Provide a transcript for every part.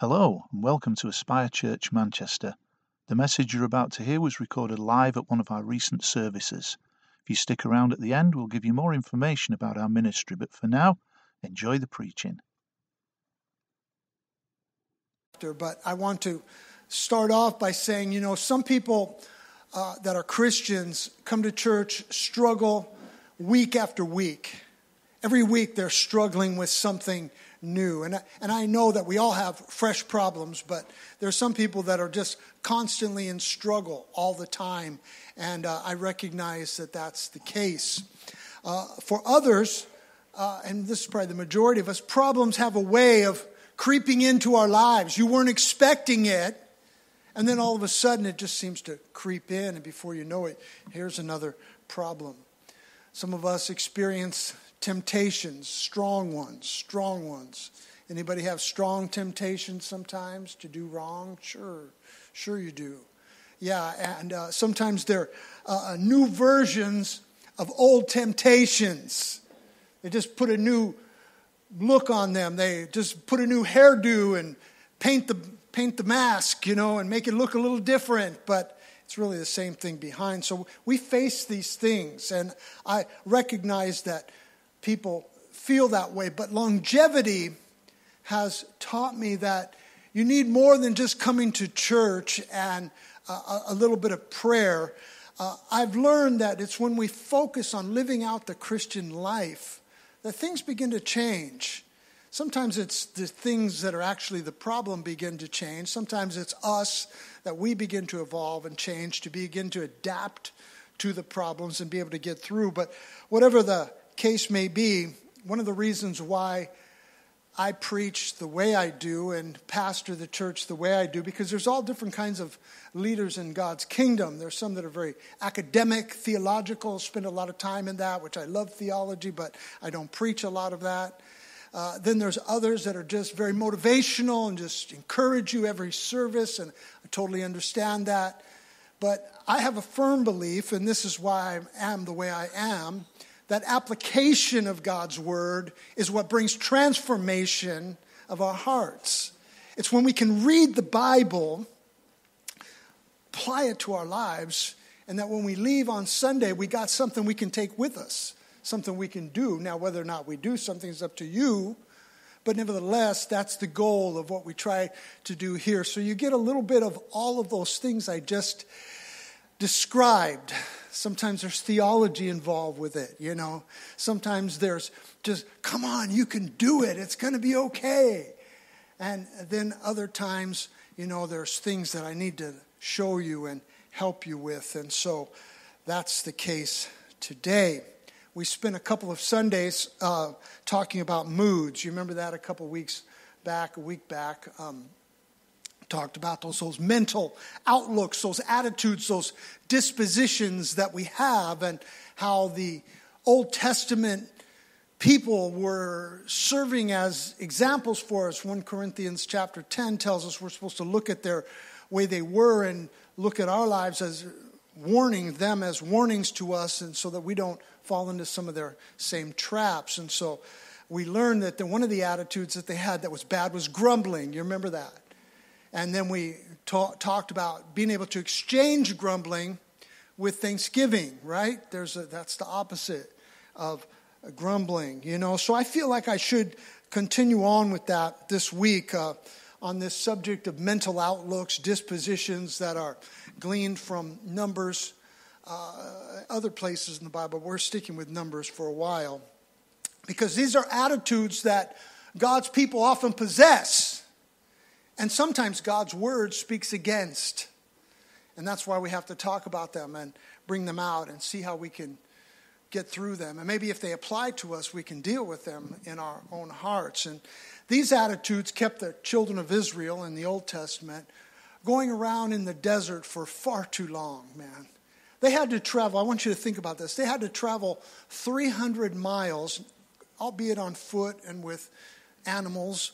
Hello, and welcome to Aspire Church Manchester. The message you're about to hear was recorded live at one of our recent services. If you stick around at the end, we'll give you more information about our ministry, but for now, enjoy the preaching. But I want to start off by saying, you know, some people uh, that are Christians come to church, struggle week after week. Every week they're struggling with something new. And, and I know that we all have fresh problems, but there are some people that are just constantly in struggle all the time. And uh, I recognize that that's the case. Uh, for others, uh, and this is probably the majority of us, problems have a way of creeping into our lives. You weren't expecting it. And then all of a sudden, it just seems to creep in, and before you know it, here's another problem. Some of us experience temptations, strong ones, strong ones. Anybody have strong temptations sometimes to do wrong? Sure, sure you do. Yeah, and uh, sometimes they're uh, uh, new versions of old temptations. They just put a new look on them. They just put a new hairdo and paint the paint the mask, you know, and make it look a little different. But it's really the same thing behind. So we face these things, and I recognize that people feel that way. But longevity has taught me that you need more than just coming to church and a, a little bit of prayer. Uh, I've learned that it's when we focus on living out the Christian life that things begin to change. Sometimes it's the things that are actually the problem begin to change. Sometimes it's us that we begin to evolve and change to begin to adapt to the problems and be able to get through. But whatever the case may be, one of the reasons why I preach the way I do and pastor the church the way I do, because there's all different kinds of leaders in God's kingdom. There's some that are very academic, theological, spend a lot of time in that, which I love theology, but I don't preach a lot of that. Uh, then there's others that are just very motivational and just encourage you every service, and I totally understand that. But I have a firm belief, and this is why I am the way I am, that application of God's word is what brings transformation of our hearts. It's when we can read the Bible, apply it to our lives, and that when we leave on Sunday, we got something we can take with us something we can do. Now, whether or not we do something is up to you, but nevertheless, that's the goal of what we try to do here. So you get a little bit of all of those things I just described. Sometimes there's theology involved with it, you know. Sometimes there's just, come on, you can do it, it's going to be okay. And then other times, you know, there's things that I need to show you and help you with. And so that's the case today we spent a couple of Sundays uh, talking about moods. You remember that a couple weeks back, a week back. Um, talked about those, those mental outlooks, those attitudes, those dispositions that we have, and how the Old Testament people were serving as examples for us. 1 Corinthians chapter 10 tells us we're supposed to look at their way they were and look at our lives as warning them as warnings to us and so that we don't fall into some of their same traps. And so we learned that the, one of the attitudes that they had that was bad was grumbling. You remember that? And then we ta- talked about being able to exchange grumbling with thanksgiving, right? There's a, that's the opposite of grumbling, you know. So I feel like I should continue on with that this week uh, on this subject of mental outlooks, dispositions that are gleaned from Numbers uh, other places in the Bible. We're sticking with Numbers for a while because these are attitudes that God's people often possess. And sometimes God's word speaks against. And that's why we have to talk about them and bring them out and see how we can get through them. And maybe if they apply to us, we can deal with them in our own hearts. And these attitudes kept the children of Israel in the Old Testament going around in the desert for far too long, man. They had to travel, I want you to think about this. They had to travel 300 miles, albeit on foot and with animals,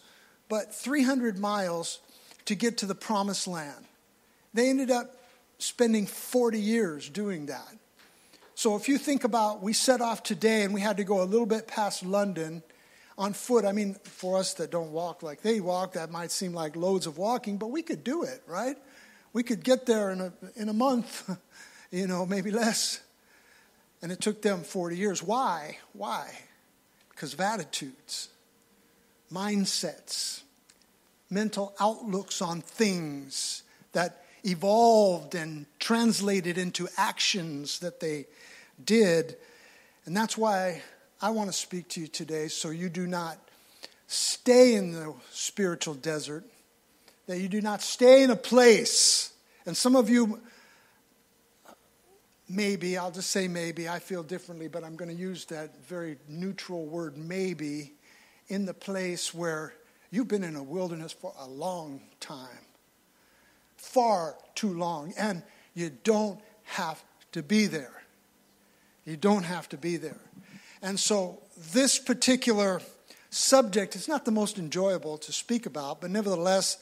but 300 miles to get to the promised land. They ended up spending 40 years doing that. So if you think about, we set off today and we had to go a little bit past London. on foot. I mean, for us that don't walk like they walk, that might seem like loads of walking, but we could do it, right? We could get there in a, in a month, you know, maybe less. And it took them 40 years. Why? Why? Because of attitudes, mindsets, mental outlooks on things that evolved and translated into actions that they did. And that's why I want to speak to you today so you do not stay in the spiritual desert, that you do not stay in a place. And some of you, maybe, I'll just say maybe, I feel differently, but I'm going to use that very neutral word maybe in the place where you've been in a wilderness for a long time, far too long, and you don't have to be there. You don't have to be there. And so, this particular subject is not the most enjoyable to speak about, but nevertheless,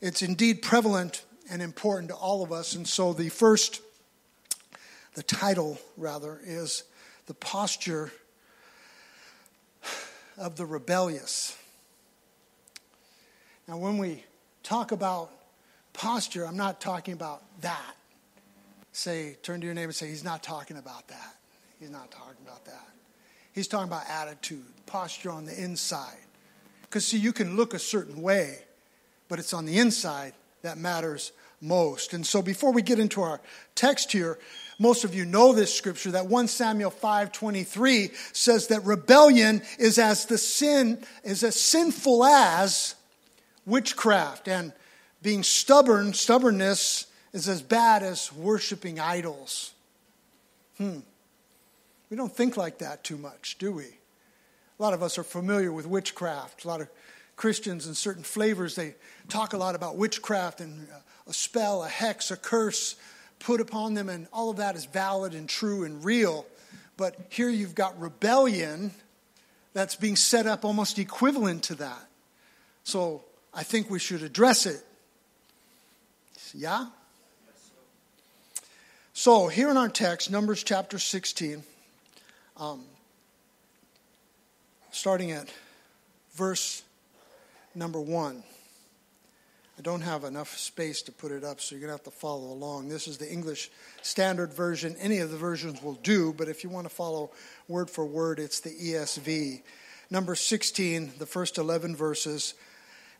it's indeed prevalent and important to all of us. And so, the first, the title rather, is The Posture of the Rebellious. Now, when we talk about posture, I'm not talking about that. Say, turn to your neighbor and say, He's not talking about that. He's not talking about that. He's talking about attitude, posture on the inside. Because, see, you can look a certain way, but it's on the inside that matters most. And so, before we get into our text here, most of you know this scripture that 1 Samuel 5:23 says that rebellion is as the sin is as sinful as witchcraft and being stubborn, stubbornness is as bad as worshiping idols. Hmm. We don't think like that too much, do we? A lot of us are familiar with witchcraft. A lot of Christians in certain flavors, they talk a lot about witchcraft and a spell, a hex, a curse put upon them, and all of that is valid and true and real. But here you've got rebellion that's being set up almost equivalent to that. So I think we should address it. Yeah? So here in our text, Numbers chapter 16, um, starting at verse number one. I don't have enough space to put it up, so you're going to have to follow along. This is the English Standard Version. Any of the versions will do, but if you want to follow word for word, it's the ESV. Number 16, the first 11 verses.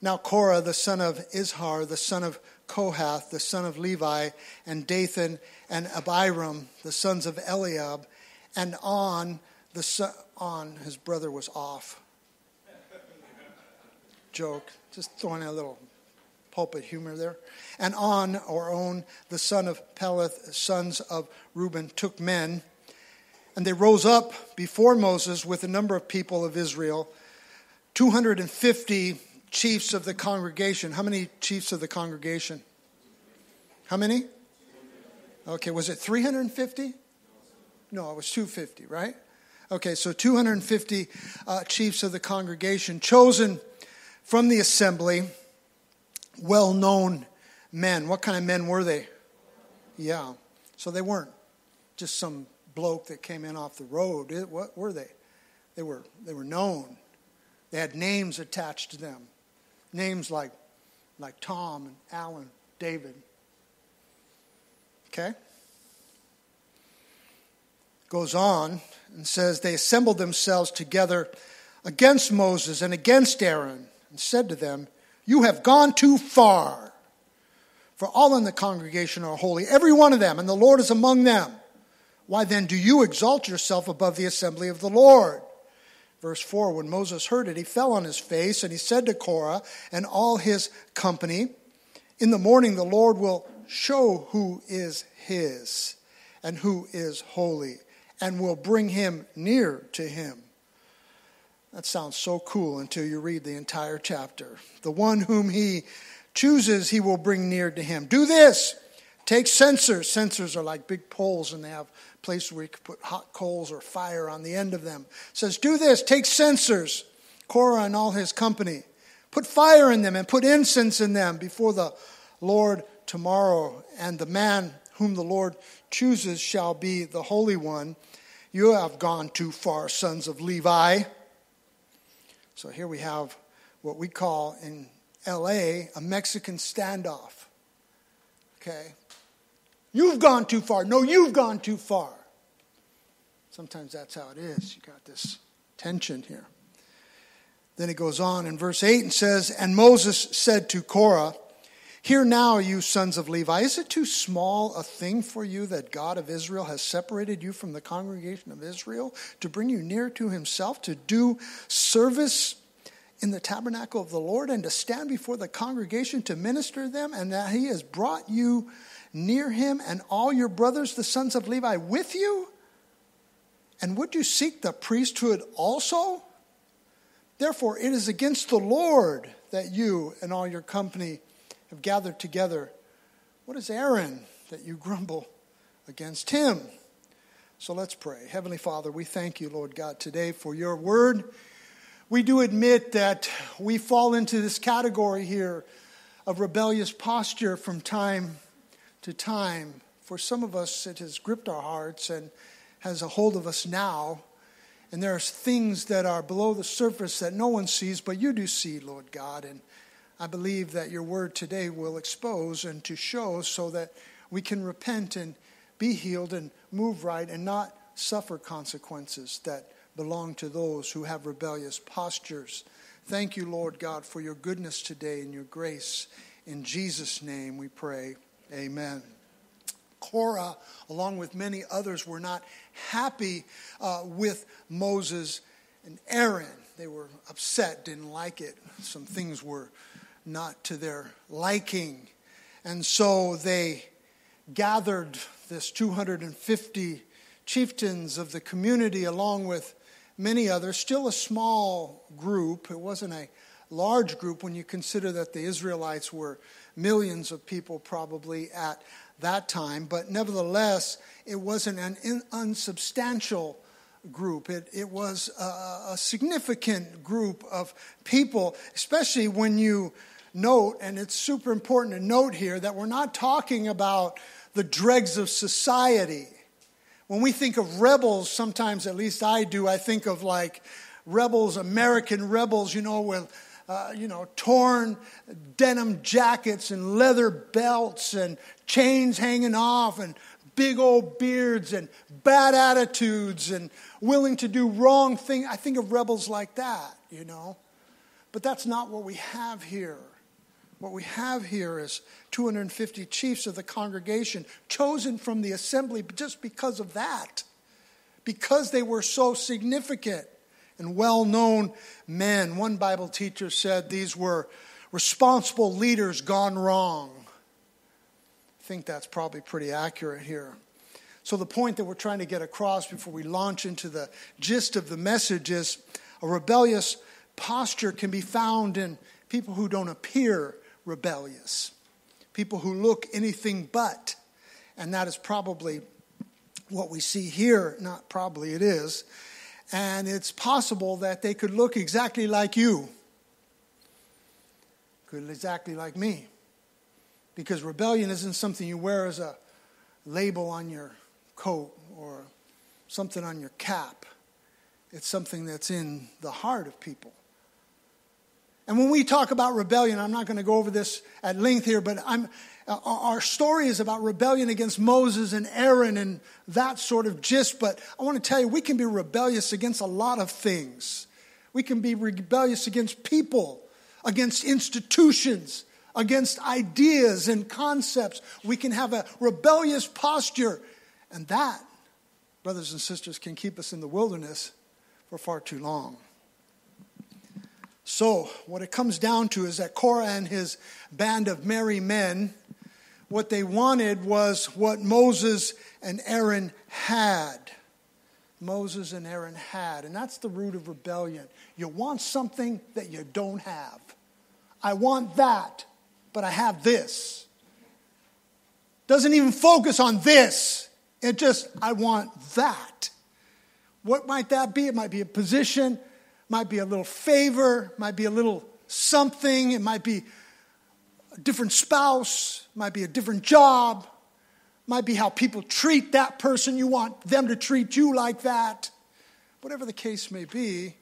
Now Korah, the son of Izhar, the son of Kohath, the son of Levi, and Dathan and Abiram, the sons of Eliab, and on the son, on his brother was off. Joke, just throwing a little pulpit humor there. And on or on the son of Peleth, sons of Reuben, took men, and they rose up before Moses with a number of people of Israel, 250 chiefs of the congregation. How many chiefs of the congregation? How many? Okay, was it 350? No, it was 250, right? Okay, so 250 uh, chiefs of the congregation chosen from the assembly, well known men. What kind of men were they? Yeah, so they weren't just some bloke that came in off the road. What were they? They were, they were known. They had names attached to them. Names like, like Tom and Alan, David. Okay? goes on and says, They assembled themselves together against Moses and against Aaron and said to them, You have gone too far. For all in the congregation are holy, every one of them, and the Lord is among them. Why then do you exalt yourself above the assembly of the Lord? Verse 4 When Moses heard it, he fell on his face, and he said to Korah and all his company, In the morning the Lord will show who is his and who is holy and will bring him near to him. That sounds so cool until you read the entire chapter. The one whom he chooses, he will bring near to him. Do this. Take censers. Censers are like big poles, and they have places where you can put hot coals or fire on the end of them. It says, Do this. Take censers. Korah and all his company. Put fire in them and put incense in them before the Lord tomorrow. And the man whom the Lord chooses shall be the Holy One. You have gone too far, sons of Levi. So here we have what we call in LA a Mexican standoff. Okay? You've gone too far. No, you've gone too far. Sometimes that's how it is. You got this tension here. Then it goes on in verse 8 and says, And Moses said to Korah, Hear now, you sons of Levi, is it too small a thing for you that God of Israel has separated you from the congregation of Israel to bring you near to himself, to do service in the tabernacle of the Lord, and to stand before the congregation to minister them, and that he has brought you near him and all your brothers, the sons of Levi, with you? And would you seek the priesthood also? Therefore, it is against the Lord that you and all your company have gathered together. What is Aaron that you grumble against him? So let's pray. Heavenly Father, we thank you, Lord God, today for your word. We do admit that we fall into this category here of rebellious posture from time to time. For some of us, it has gripped our hearts and has a hold of us now. And there are things that are below the surface that no one sees, but you do see, Lord God. And I believe that your word today will expose and to show so that we can repent and be healed and move right and not suffer consequences that belong to those who have rebellious postures. Thank you, Lord God, for your goodness today and your grace. In Jesus' name we pray. Amen. Korah, along with many others, were not happy uh, with Moses and Aaron. They were upset, didn't like it. Some things were not to their liking. And so they gathered this 250 chieftains of the community along with many others, still a small group. It wasn't a large group when you consider that the Israelites were millions of people probably at that time, but nevertheless, it wasn't an unsubstantial group. It, it was a, a significant group of people, especially when you note, and it's super important to note here, that we're not talking about the dregs of society. When we think of rebels, sometimes, at least I do, I think of like rebels, American rebels, you know, with. Uh, you know, torn denim jackets and leather belts and chains hanging off and big old beards and bad attitudes and willing to do wrong things. I think of rebels like that, you know. But that's not what we have here. What we have here is 250 chiefs of the congregation chosen from the assembly just because of that, because they were so significant and well known men. One Bible teacher said these were responsible leaders gone wrong. I think that's probably pretty accurate here. So, the point that we're trying to get across before we launch into the gist of the message is a rebellious posture can be found in people who don't appear rebellious, people who look anything but. And that is probably what we see here. Not probably, it is. And it's possible that they could look exactly like you, could exactly like me. Because rebellion isn't something you wear as a label on your coat or something on your cap. It's something that's in the heart of people. And when we talk about rebellion, I'm not going to go over this at length here, but I'm, uh, our story is about rebellion against Moses and Aaron and that sort of gist. But I want to tell you, we can be rebellious against a lot of things. We can be rebellious against people, against institutions, against ideas and concepts. We can have a rebellious posture. And that, brothers and sisters, can keep us in the wilderness for far too long. So, what it comes down to is that Korah and his band of merry men, what they wanted was what Moses and Aaron had. Moses and Aaron had. And that's the root of rebellion. You want something that you don't have. I want that, but I have this. Doesn't even focus on this. It just, I want that. What might that be? It might be a position, might be a little favor, might be a little something, it might be a different spouse, might be a different job, might be how people treat that person. You want them to treat you like that. Whatever the case may be,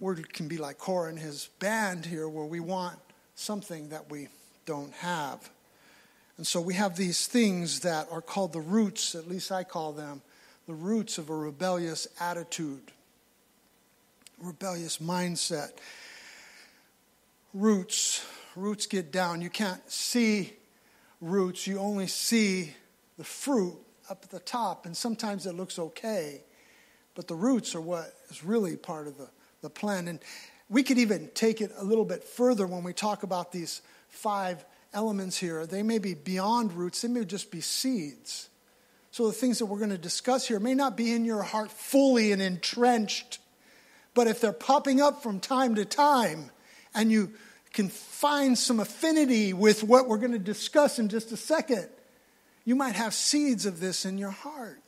we can be like Korah and his band here, where we want something that we don't have. And so we have these things that are called the roots, at least I call them, the roots of a rebellious attitude, rebellious mindset. Roots, roots get down. You can't see roots, you only see the fruit up at the top, and sometimes it looks okay, but the roots are what is really part of the, the plant. And we could even take it a little bit further when we talk about these five elements here. They may be beyond roots, they may just be seeds. So the things that we're going to discuss here may not be in your heart fully and entrenched, but if they're popping up from time to time and you can find some affinity with what we're going to discuss in just a second, you might have seeds of this in your heart.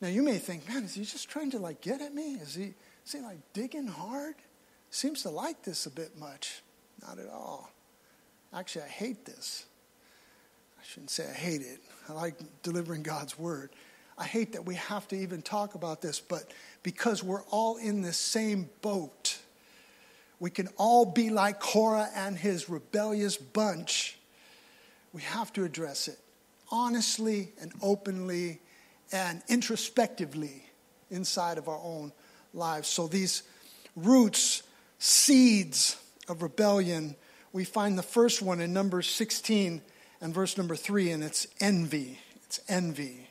Now you may think, man, is he just trying to like get at me? Is he is he like digging hard? Seems to like this a bit much. Not at all. Actually, I hate this. I shouldn't say I hate it. I like delivering God's word. I hate that we have to even talk about this, but because we're all in the same boat, we can all be like Korah and his rebellious bunch. We have to address it honestly and openly and introspectively inside of our own lives. So these roots, seeds of rebellion we find the first one in Numbers 16 and verse number 3, and it's envy. It's envy.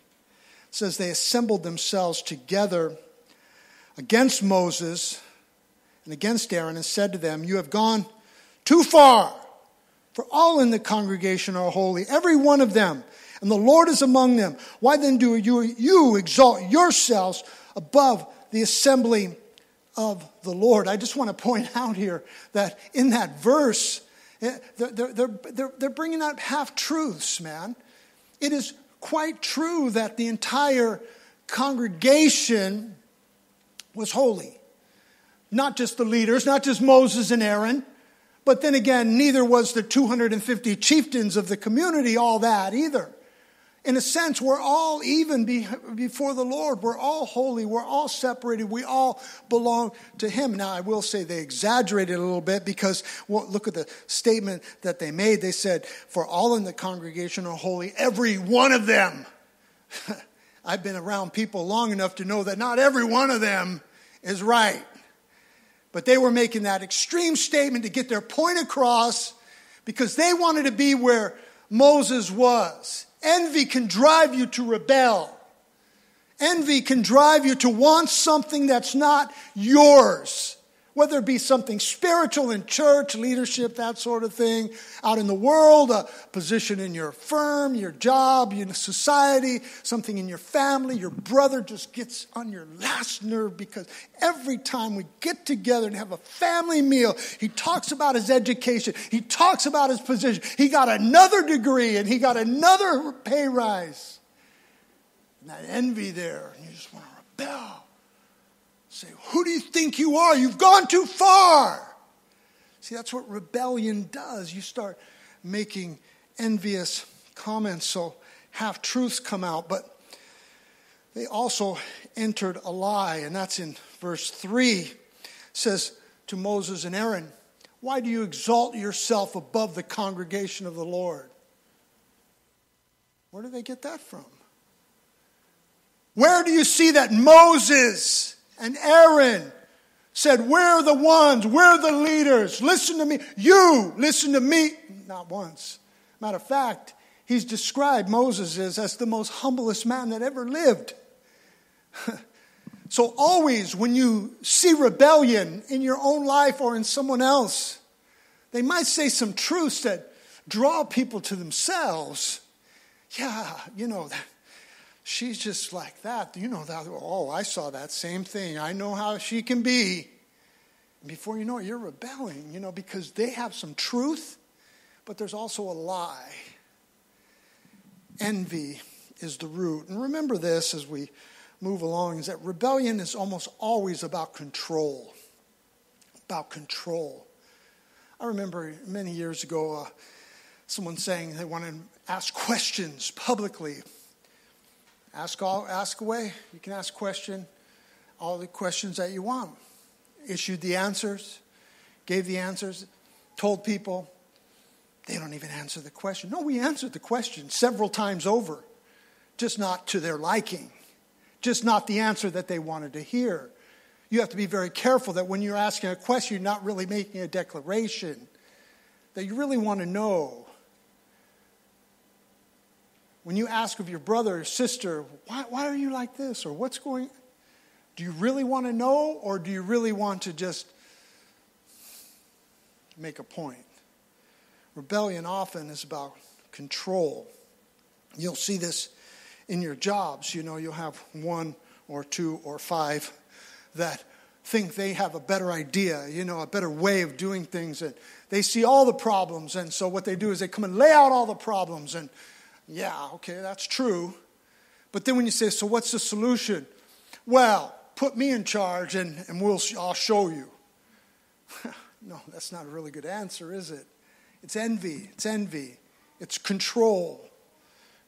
It says they assembled themselves together against Moses and against Aaron and said to them, You have gone too far, for all in the congregation are holy, every one of them, and the Lord is among them. Why then do you, you exalt yourselves above the assembly of the Lord? I just want to point out here that in that verse, eh, they're, they're, they're, they're bringing up half truths, man. It is quite true that the entire congregation was holy. Not just the leaders, not just Moses and Aaron, but then again, neither was the 250 chieftains of the community all that either in a sense, we're all even before the Lord. We're all holy. We're all separated. We all belong to Him. Now, I will say they exaggerated a little bit because well, look at the statement that they made. They said, For all in the congregation are holy, every one of them. I've been around people long enough to know that not every one of them is right. But they were making that extreme statement to get their point across because they wanted to be where Moses was. Envy can drive you to rebel. Envy can drive you to want something that's not yours, whether it be something spiritual in church, leadership, that sort of thing, out in the world, a position in your firm, your job, in society, something in your family. Your brother just gets on your last nerve because every time we get together and have a family meal, he talks about his education, he talks about his position. He got another degree and he got another pay rise. And that envy there, and you just want to rebel. Say, who do you think you are? You've gone too far. See, that's what rebellion does. You start making envious comments, so half truths come out. But they also entered a lie, and that's in verse 3. It says to Moses and Aaron, Why do you exalt yourself above the congregation of the Lord? Where do they get that from? Where do you see that Moses and Aaron said, We're the ones, we're the leaders. Listen to me. You listen to me. Not once. Matter of fact, he's described Moses as, as the most humblest man that ever lived. so, always when you see rebellion in your own life or in someone else, they might say some truths that draw people to themselves. Yeah, you know, that she's just like that. You know that. Oh, I saw that same thing. I know how she can be. Before you know it, you're rebelling, you know, because they have some truth, but there's also a lie. Envy is the root. And remember this as we move along is that rebellion is almost always about control. About control. I remember many years ago uh, someone saying they wanted to ask questions publicly Ask, all, ask away. You can ask question, all the questions that you want. issued the answers, gave the answers, told people. They don't even answer the question. No, we answered the question several times over, just not to their liking, just not the answer that they wanted to hear. You have to be very careful that when you're asking a question, you're not really making a declaration, that you really want to know. When you ask of your brother or sister, why, why are you like this? Or what's going Do you really want to know, or do you really want to just make a point? Rebellion often is about control. You'll see this in your jobs. You know, you'll have one or two or five that think they have a better idea, you know, a better way of doing things. And they see all the problems. And so what they do is they come and lay out all the problems. And yeah, okay, that's true. But then when you say, so what's the solution? Well, put me in charge and, and we'll, I'll show you. no, that's not a really good answer, is it? It's envy. It's envy. It's control.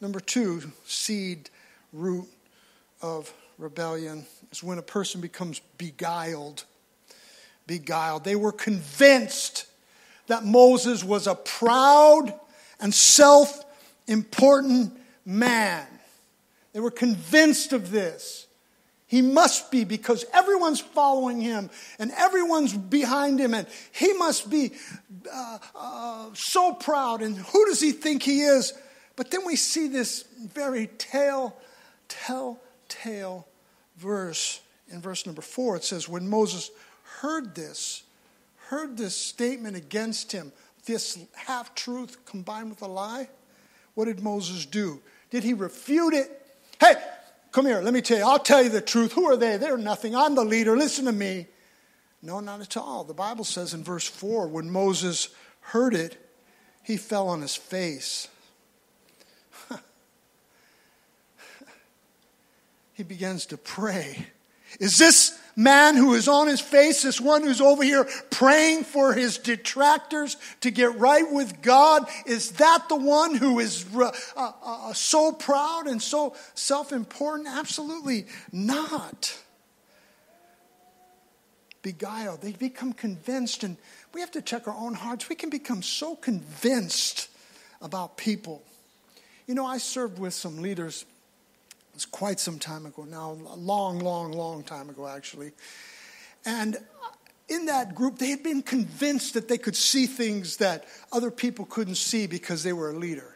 Number two, seed, root of rebellion is when a person becomes beguiled. Beguiled. They were convinced that Moses was a proud and self important man. They were convinced of this. He must be because everyone's following him and everyone's behind him, and he must be uh, uh, so proud. And who does he think he is? But then we see this very tell, tell, tale verse in verse number four. It says, When Moses heard this, heard this statement against him, this half truth combined with a lie, what did Moses do? Did he refute it? Hey, Come here, let me tell you. I'll tell you the truth. Who are they? They're nothing. I'm the leader. Listen to me. No, not at all. The Bible says in verse 4 when Moses heard it, he fell on his face. he begins to pray. Is this man who is on his face, this one who's over here praying for his detractors to get right with God, is that the one who is uh, uh, uh so proud and so self important? Absolutely not. Beguiled. They become convinced, and we have to check our own hearts. We can become so convinced about people. You know, I served with some leaders was quite some time ago now, a long, long, long time ago, actually. And in that group, they had been convinced that they could see things that other people couldn't see because they were a leader.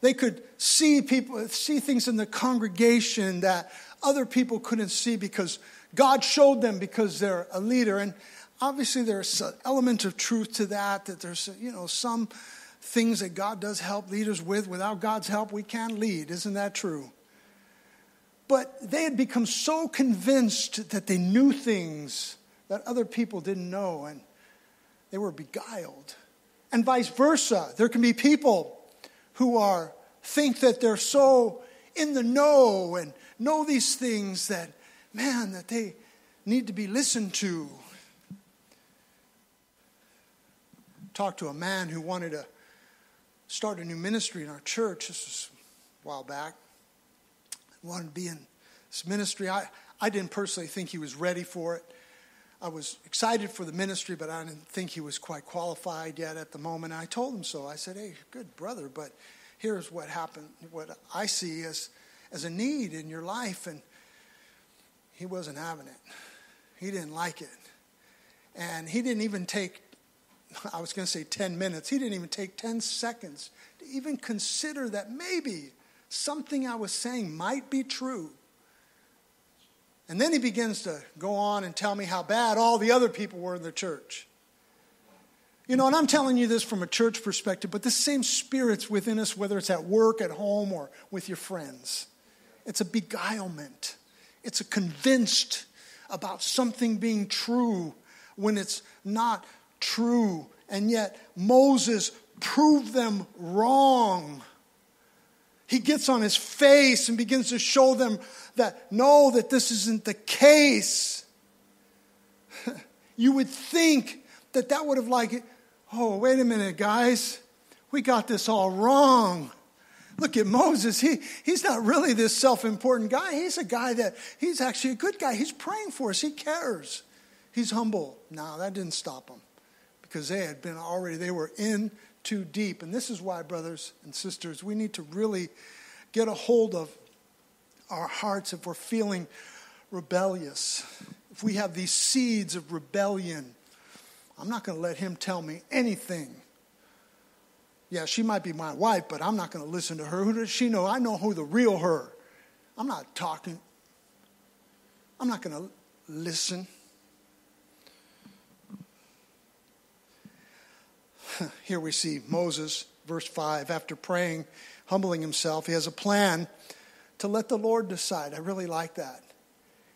They could see people, see things in the congregation that other people couldn't see because God showed them because they're a leader. And obviously, there's an element of truth to that. That there's, you know, some things that God does help leaders with. Without God's help, we can't lead. Isn't that true? But they had become so convinced that they knew things that other people didn't know, and they were beguiled. And vice versa. There can be people who are think that they're so in the know and know these things that, man, that they need to be listened to. Talked to a man who wanted to start a new ministry in our church. This was a while back wanted to be in this ministry. I, I didn't personally think he was ready for it. I was excited for the ministry, but I didn't think he was quite qualified yet at the moment. I told him so. I said, Hey, good brother, but here's what happened, what I see as, as a need in your life. And he wasn't having it, he didn't like it. And he didn't even take, I was going to say 10 minutes, he didn't even take 10 seconds to even consider that maybe something I was saying might be true. And then he begins to go on and tell me how bad all the other people were in the church. You know, and I'm telling you this from a church perspective, but the same spirit's within us, whether it's at work, at home, or with your friends. It's a beguilement, it's a convinced about something being true when it's not true. And yet, Moses proved them wrong he gets on his face and begins to show them that no, that this isn't the case. you would think that that would have like, oh, wait a minute, guys, we got this all wrong. Look at Moses. He, he's not really this self important guy. He's a guy that, he's actually a good guy. He's praying for us. He cares. He's humble. No, that didn't stop him because they had been already, they were in too deep. And this is why, brothers and sisters, we need to really get a hold of our hearts if we're feeling rebellious. If we have these seeds of rebellion, I'm not going to let him tell me anything. Yeah, she might be my wife, but I'm not going to listen to her. Who does she know? I know who the real her. I'm not talking. I'm not going to listen. Here we see Moses, verse 5, after praying, humbling himself, he has a plan to let the Lord decide. I really like that.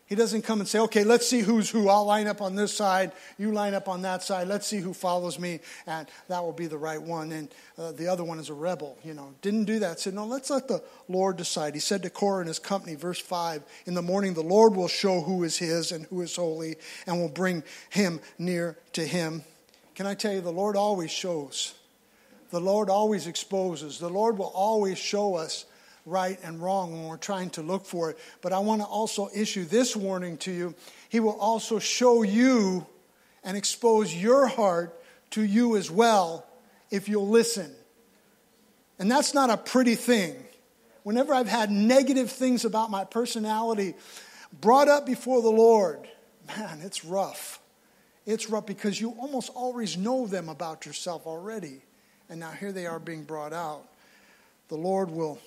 He doesn't come and say, okay, let's see who's who. I'll line up on this side. You line up on that side. Let's see who follows me. And that will be the right one. And uh, the other one is a rebel. You know, didn't do that. Said, no, let's let the Lord decide. He said to Korah and his company, verse 5, in the morning the Lord will show who is his and who is holy and will bring him near to him. Can I tell you, the Lord always shows. The Lord always exposes. The Lord will always show us right and wrong when we're trying to look for it. But I want to also issue this warning to you. He will also show you and expose your heart to you as well if you'll listen. And that's not a pretty thing. Whenever I've had negative things about my personality brought up before the Lord, man, it's rough. It's rough because you almost always know them about yourself already. And now here they are being brought out. The Lord will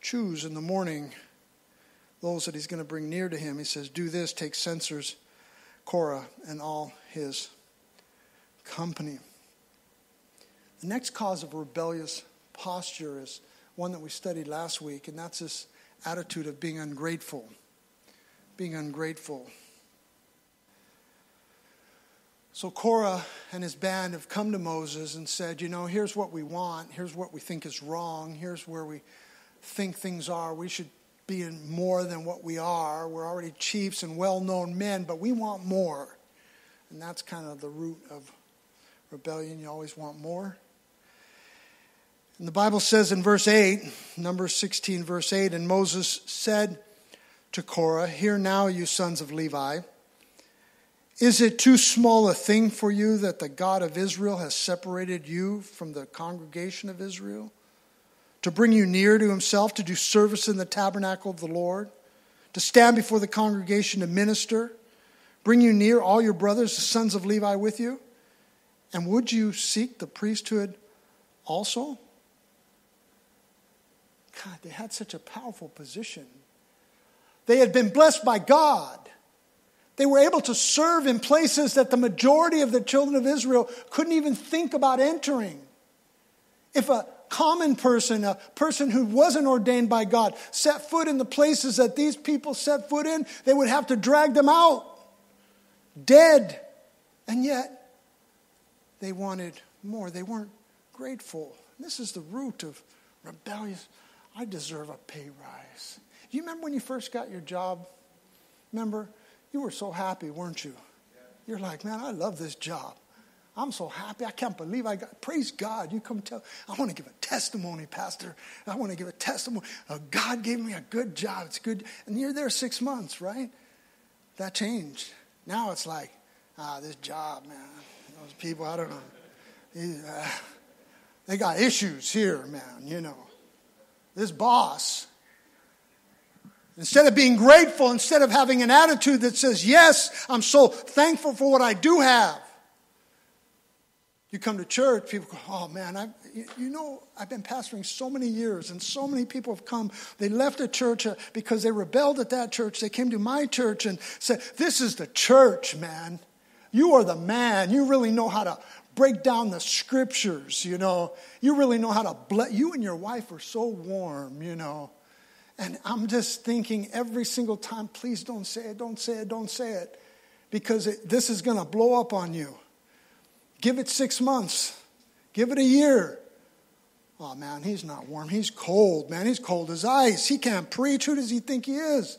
choose in the morning those that he's going to bring near to him. He says, Do this, take censers, Korah, and all his company. The next cause of rebellious posture is one that we studied last week, and that's this attitude of being ungrateful. Being ungrateful. So Korah and his band have come to Moses and said, You know, here's what we want. Here's what we think is wrong. Here's where we think things are. We should be in more than what we are. We're already chiefs and well known men, but we want more. And that's kind of the root of rebellion. You always want more. And the Bible says in verse 8, number 16, verse 8, and Moses said to Korah, Hear now, you sons of Levi. Is it too small a thing for you that the God of Israel has separated you from the congregation of Israel? to bring you near to himself, to do service in the tabernacle of the Lord, to stand before the congregation to minister, bring you near all your brothers, the sons of Levi, with you? And would you seek the priesthood also? God, they had such a powerful position. They had been blessed by God. They were able to serve in places that the majority of the children of Israel couldn't even think about entering. If a common person, a person who wasn't ordained by God, set foot in the places that these people set foot in, they would have to drag them out dead. And yet, they wanted more. They weren't grateful. This is the root of rebellious. I deserve a pay rise. You remember when you first got your job? Remember? You were so happy, weren't you? You're like, man, I love this job. I'm so happy. I can't believe I got, praise God. You come tell, I want to give a testimony, Pastor. I want to give a testimony. Uh, God gave me a good job. It's good. And you're there six months, right? That changed. Now it's like, ah, this job, man. Those people, I don't know. Uh, they got issues here, man, you know. This boss, Instead of being grateful, instead of having an attitude that says, Yes, I'm so thankful for what I do have, you come to church, people go, oh man, I, you know, I've been pastoring so many years and so many people have come. They left a church uh, because they rebelled at that church. They came to my church and said, this is the church, man. You are the man. You really know how to break down the scriptures, you know. You really know how to bless. You and your wife are so warm, you know. And I'm just thinking every single time, please don't say it, don't say it, don't say it, because it, this is going to blow up on you. Give it six months. Give it a year. Oh man, he's not warm. He's cold, man. He's cold as ice. He can't preach. Who does he think he is?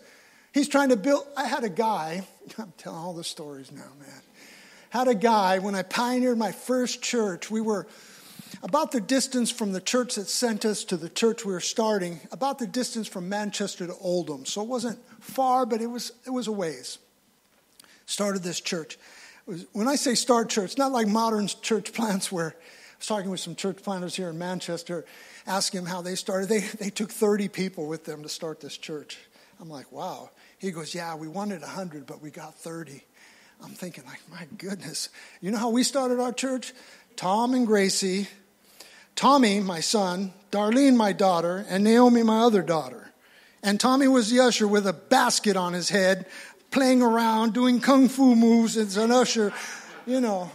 He's trying to build. I had a guy, I'm telling all the stories now, man. Had a guy when I pioneered my first church. We were about the distance from the church that sent us to the church we were starting, about the distance from Manchester to Oldham. So it wasn't far, but it was, it was a ways. started this church. Was, when I say start church, not like modern church plants where I was talking with some church planters here in Manchester, asking them how they started. They, they took 30 people with them to start this church. I'm like, wow. He goes, yeah, we wanted 100, but we got 30. I'm thinking, like, my goodness. You know how we started our church? Tom and Gracie, Tommy, my son, Darlene, my daughter, and Naomi, my other daughter. And Tommy was the usher with a basket on his head, playing around, doing kung fu moves as an usher. You know,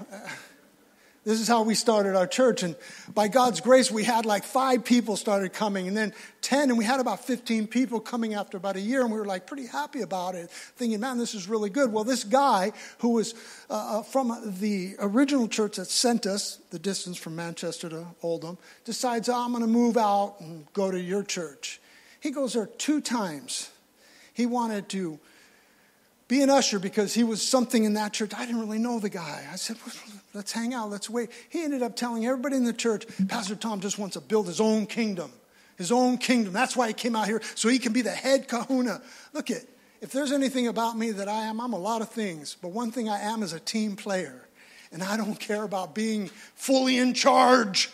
this is how we started our church. And by God's grace, we had like five people started coming, and then 10, and we had about 15 people coming after about a year, and we were like pretty happy about it, thinking, man, this is really good. Well, this guy who was uh, uh from the original church that sent us, the distance from Manchester to Oldham, decides, oh, I'm going to move out and go to your church. He goes there two times. He wanted to be an usher because he was something in that church. I didn't really know the guy. I said, let's hang out, let's wait. He ended up telling everybody in the church, Pastor Tom just wants to build his own kingdom. His own kingdom. That's why he came out here, so he can be the head kahuna. Look at, if there's anything about me that I am, I'm a lot of things, but one thing I am is a team player. And I don't care about being fully in charge.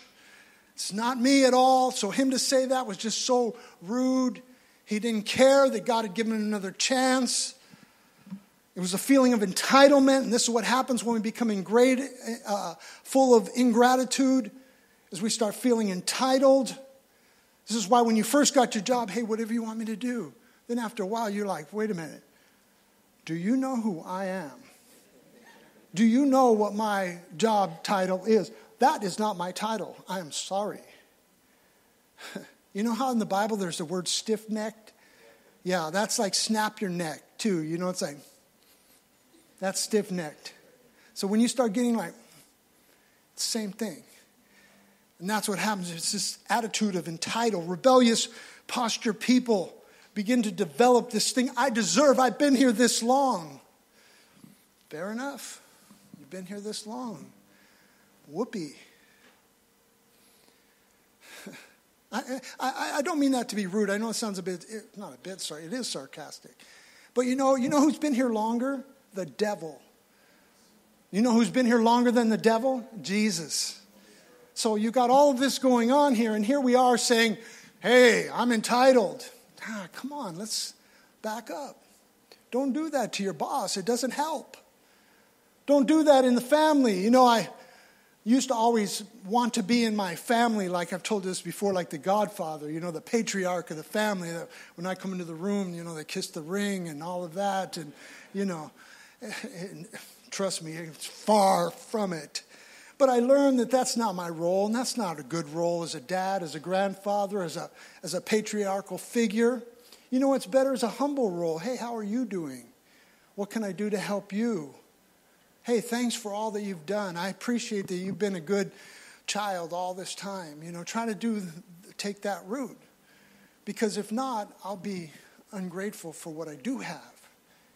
It's not me at all. So, him to say that was just so rude. He didn't care that God had given him another chance. It was a feeling of entitlement, and this is what happens when we become ingrate, uh, full of ingratitude, as we start feeling entitled. This is why when you first got your job, hey, whatever you want me to do. Then after a while, you're like, wait a minute. Do you know who I am? Do you know what my job title is? That is not my title. I am sorry. you know how in the Bible there's the word stiff necked? Yeah, that's like snap your neck, too. You know, it's like, that's stiff necked. So when you start getting like, same thing. And that's what happens. It's this attitude of entitled, rebellious posture. People begin to develop this thing. I deserve. I've been here this long. Fair enough. You've been here this long. Whoopee. I, I, I don't mean that to be rude. I know it sounds a bit, not a bit, sorry, it is sarcastic. But you know, you know who's been here longer? The devil. You know who's been here longer than the devil? Jesus. So you got all of this going on here, and here we are saying, hey, I'm entitled. Ah, come on, let's back up. Don't do that to your boss, it doesn't help. Don't do that in the family. You know, I used to always want to be in my family, like I've told this before, like the godfather, you know, the patriarch of the family. That when I come into the room, you know, they kiss the ring and all of that. And, you know, and trust me, it's far from it. But I learned that that's not my role, and that's not a good role as a dad, as a grandfather, as a, as a patriarchal figure. You know what's better is a humble role. Hey, how are you doing? What can I do to help you? hey, thanks for all that you've done. I appreciate that you've been a good child all this time. You know, try to do take that route. Because if not, I'll be ungrateful for what I do have.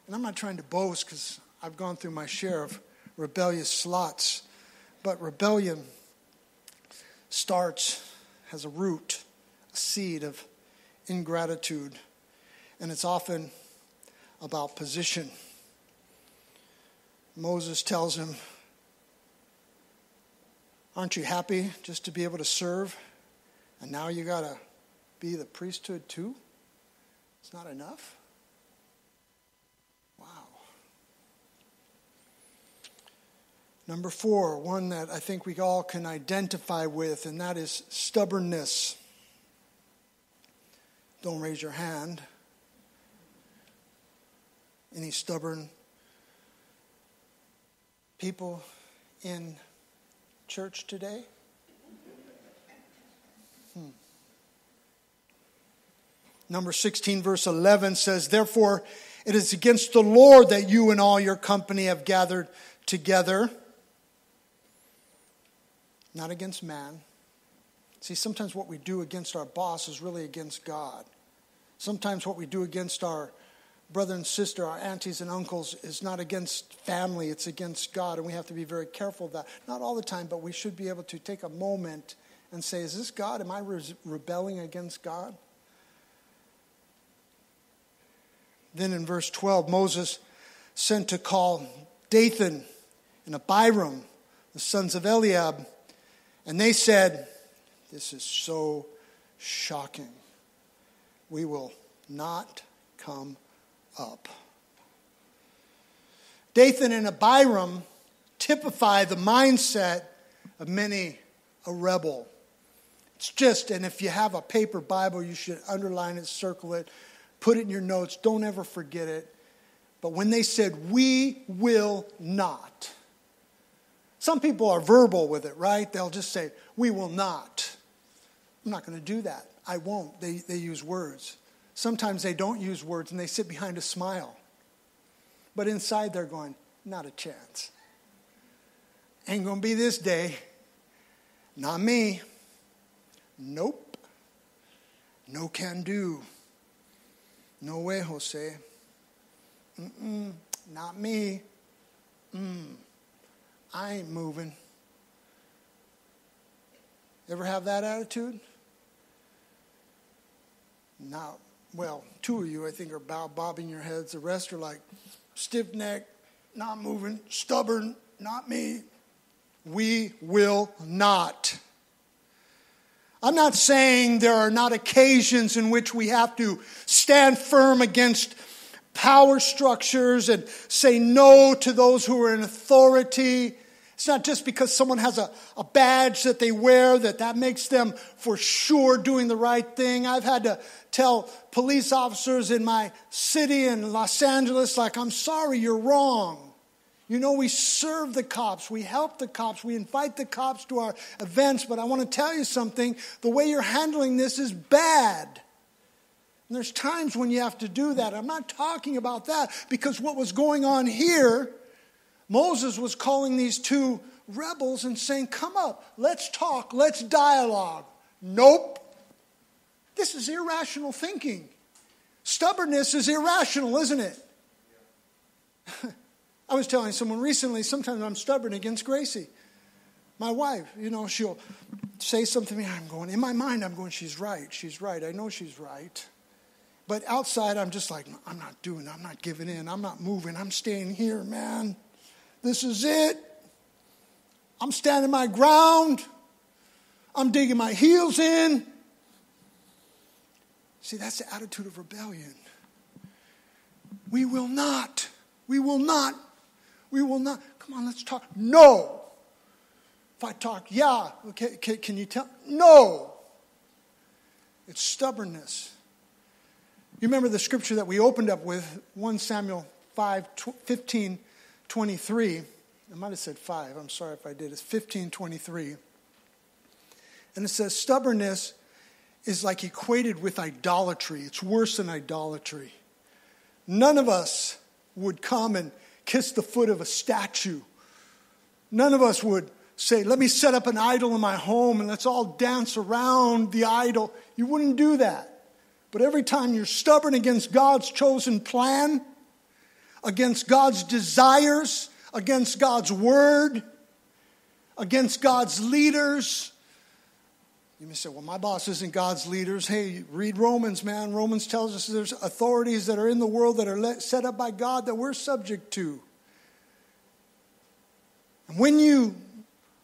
And I'm not trying to boast because I've gone through my share of rebellious slots. But rebellion starts, has a root, a seed of ingratitude. And it's often about position. Moses tells him, Aren't you happy just to be able to serve? And now you got to be the priesthood too? It's not enough? Number four, one that I think we all can identify with, and that is stubbornness. Don't raise your hand. Any stubborn people in church today? Hmm. Number 16, verse 11 says, Therefore, it is against the Lord that you and all your company have gathered together, not against man. See, sometimes what we do against our boss is really against God. Sometimes what we do against our brother and sister, our aunties and uncles, is not against family, it's against God. And we have to be very careful of that. Not all the time, but we should be able to take a moment and say, Is this God? Am I re- rebelling against God? Then in verse 12, Moses sent to call Dathan and Abiram, the sons of Eliab, and they said, This is so shocking. We will not come up. Dathan and Abiram typify the mindset of many a rebel. It's just, and if you have a paper Bible, you should underline it, circle it, put it in your notes. Don't ever forget it. But when they said, We will not, some people are verbal with it, right? They'll just say, We will not. I'm not going to do that. I won't. They, they use words. Sometimes they don't use words and they sit behind a smile. But inside they're going, Not a chance. Ain't going to be this day. Not me. Nope. No can do. No way, Jose. Mm-mm, not me. Mm, I ain't moving. Ever have that attitude? Now, well, two of you, I think, are bow, bobbing your heads. The rest are like stiff neck, not moving, stubborn, not me. We will not. I'm not saying there are not occasions in which we have to stand firm against power structures and say no to those who are in authority. It's not just because someone has a, a badge that they wear that that makes them for sure doing the right thing. I've had to tell police officers in my city in Los Angeles, like, I'm sorry, you're wrong. You know, we serve the cops, we help the cops, we invite the cops to our events, but I want to tell you something the way you're handling this is bad. And there's times when you have to do that. I'm not talking about that because what was going on here, Moses was calling these two rebels and saying, Come up, let's talk, let's dialogue. Nope. This is irrational thinking. Stubbornness is irrational, isn't it? I was telling someone recently, sometimes I'm stubborn against Gracie. My wife, you know, she'll say something to me, I'm going, in my mind, I'm going, she's right, she's right, I know she's right. But outside, I'm just like, I'm not doing I'm not giving in, I'm not moving, I'm staying here, man. This is it. I'm standing my ground, I'm digging my heels in. See, that's the attitude of rebellion. We will not, we will not we will not. Come on, let's talk. No. If I talk, yeah, okay, can, can you tell? No. It's stubbornness. You remember the scripture that we opened up with, 1 Samuel 5, 15, 23. I might have said 5. I'm sorry if I did. It's 1523. And it says, stubbornness is like equated with idolatry. It's worse than idolatry. None of us would come and kiss the foot of a statue. None of us would say, Let me set up an idol in my home and let's all dance around the idol. You wouldn't do that. But every time you're stubborn against God's chosen plan, against God's desires, against God's word, against God's leaders, you may say, well, my boss isn't God's leaders. Hey, read Romans, man. Romans tells us there's authorities that are in the world that are set up by God that we're subject to. And when you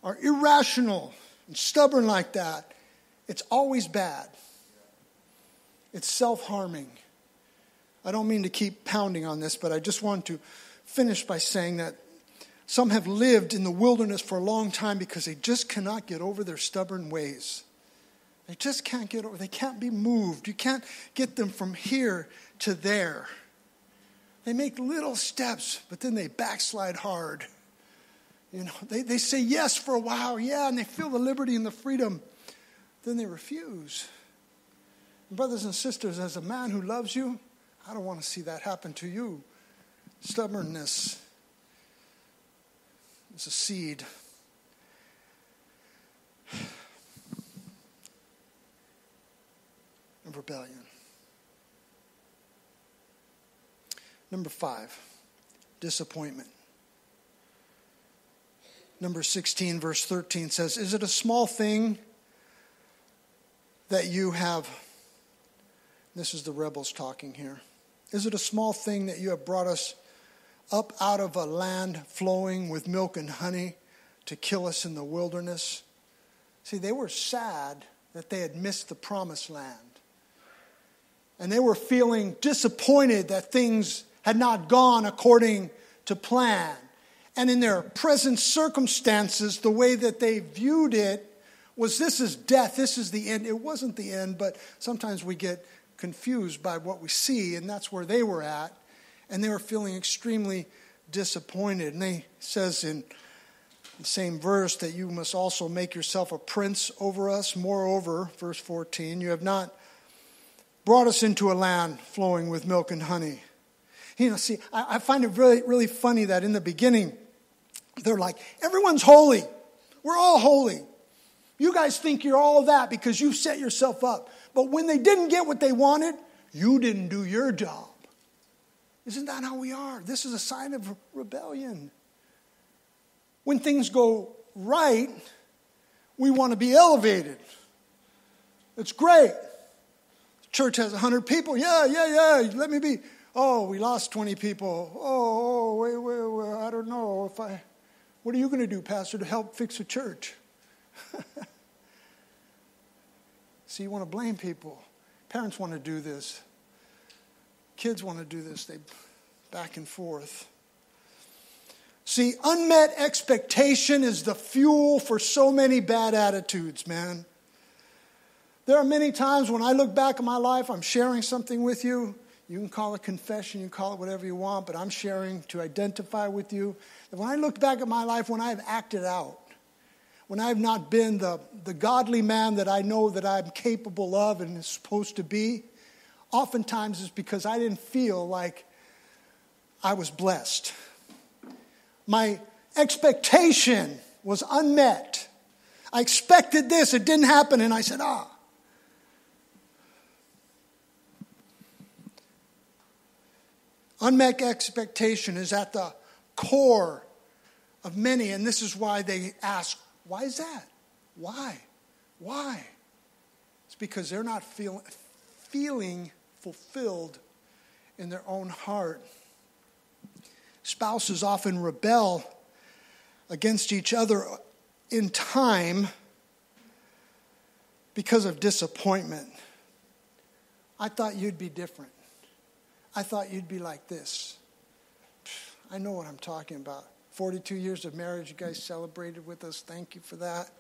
are irrational and stubborn like that, it's always bad. It's self harming. I don't mean to keep pounding on this, but I just want to finish by saying that some have lived in the wilderness for a long time because they just cannot get over their stubborn ways. They just can't get over, they can't be moved. You can't get them from here to there. They make little steps, but then they backslide hard. You know, they, they say yes for a while, yeah, and they feel the liberty and the freedom. Then they refuse. Brothers and sisters, as a man who loves you, I don't want to see that happen to you. Stubbornness is a seed of rebellion. Number five, disappointment. Number 16, verse 13 says, Is it a small thing that you have? This is the rebels talking here. Is it a small thing that you have brought us up out of a land flowing with milk and honey to kill us in the wilderness. See, they were sad that they had missed the promised land. And they were feeling disappointed that things had not gone according to plan. And in their present circumstances, the way that they viewed it was this is death, this is the end. It wasn't the end, but sometimes we get confused by what we see, and that's where they were at. And they were feeling extremely disappointed. And he says in the same verse that you must also make yourself a prince over us. Moreover, verse 14, you have not brought us into a land flowing with milk and honey. You know, see, I, find it really, really funny that in the beginning, they're like, everyone's holy. We're all holy. You guys think you're all that because you've set yourself up. But when they didn't get what they wanted, you didn't do your job. Isn't that how we are? This is a sign of rebellion. When things go right, we want to be elevated. It's great. The church has 100 people. Yeah, yeah, yeah. Let me be. Oh, we lost 20 people. Oh, oh wait, wait, wait. I don't know if I. What are you going to do, Pastor, to help fix a church? See, you want to blame people. Parents want to do this. Kids want to do this. They back and forth. See, unmet expectation is the fuel for so many bad attitudes, man. There are many times when I look back at my life, I'm sharing something with you. You can call it confession, you can call it whatever you want, but I'm sharing to identify with you. When I look back at my life, when I've acted out, when I've not been the, the godly man that I know that I'm capable of and is supposed to be, oftentimes it's because I didn't feel like I was blessed. My expectation was unmet. I expected this, it didn't happen, and I said, ah. Unmet expectation is at the core of many, and this is why they ask, why is that? Why? Why? It's because they're not feel, feeling fulfilled in their own heart. Spouses often rebel against each other in time because of disappointment. I thought you'd be different. I thought you'd be like this. I know what I'm talking about. 42 years of marriage, you guys celebrated with us. Thank you for that.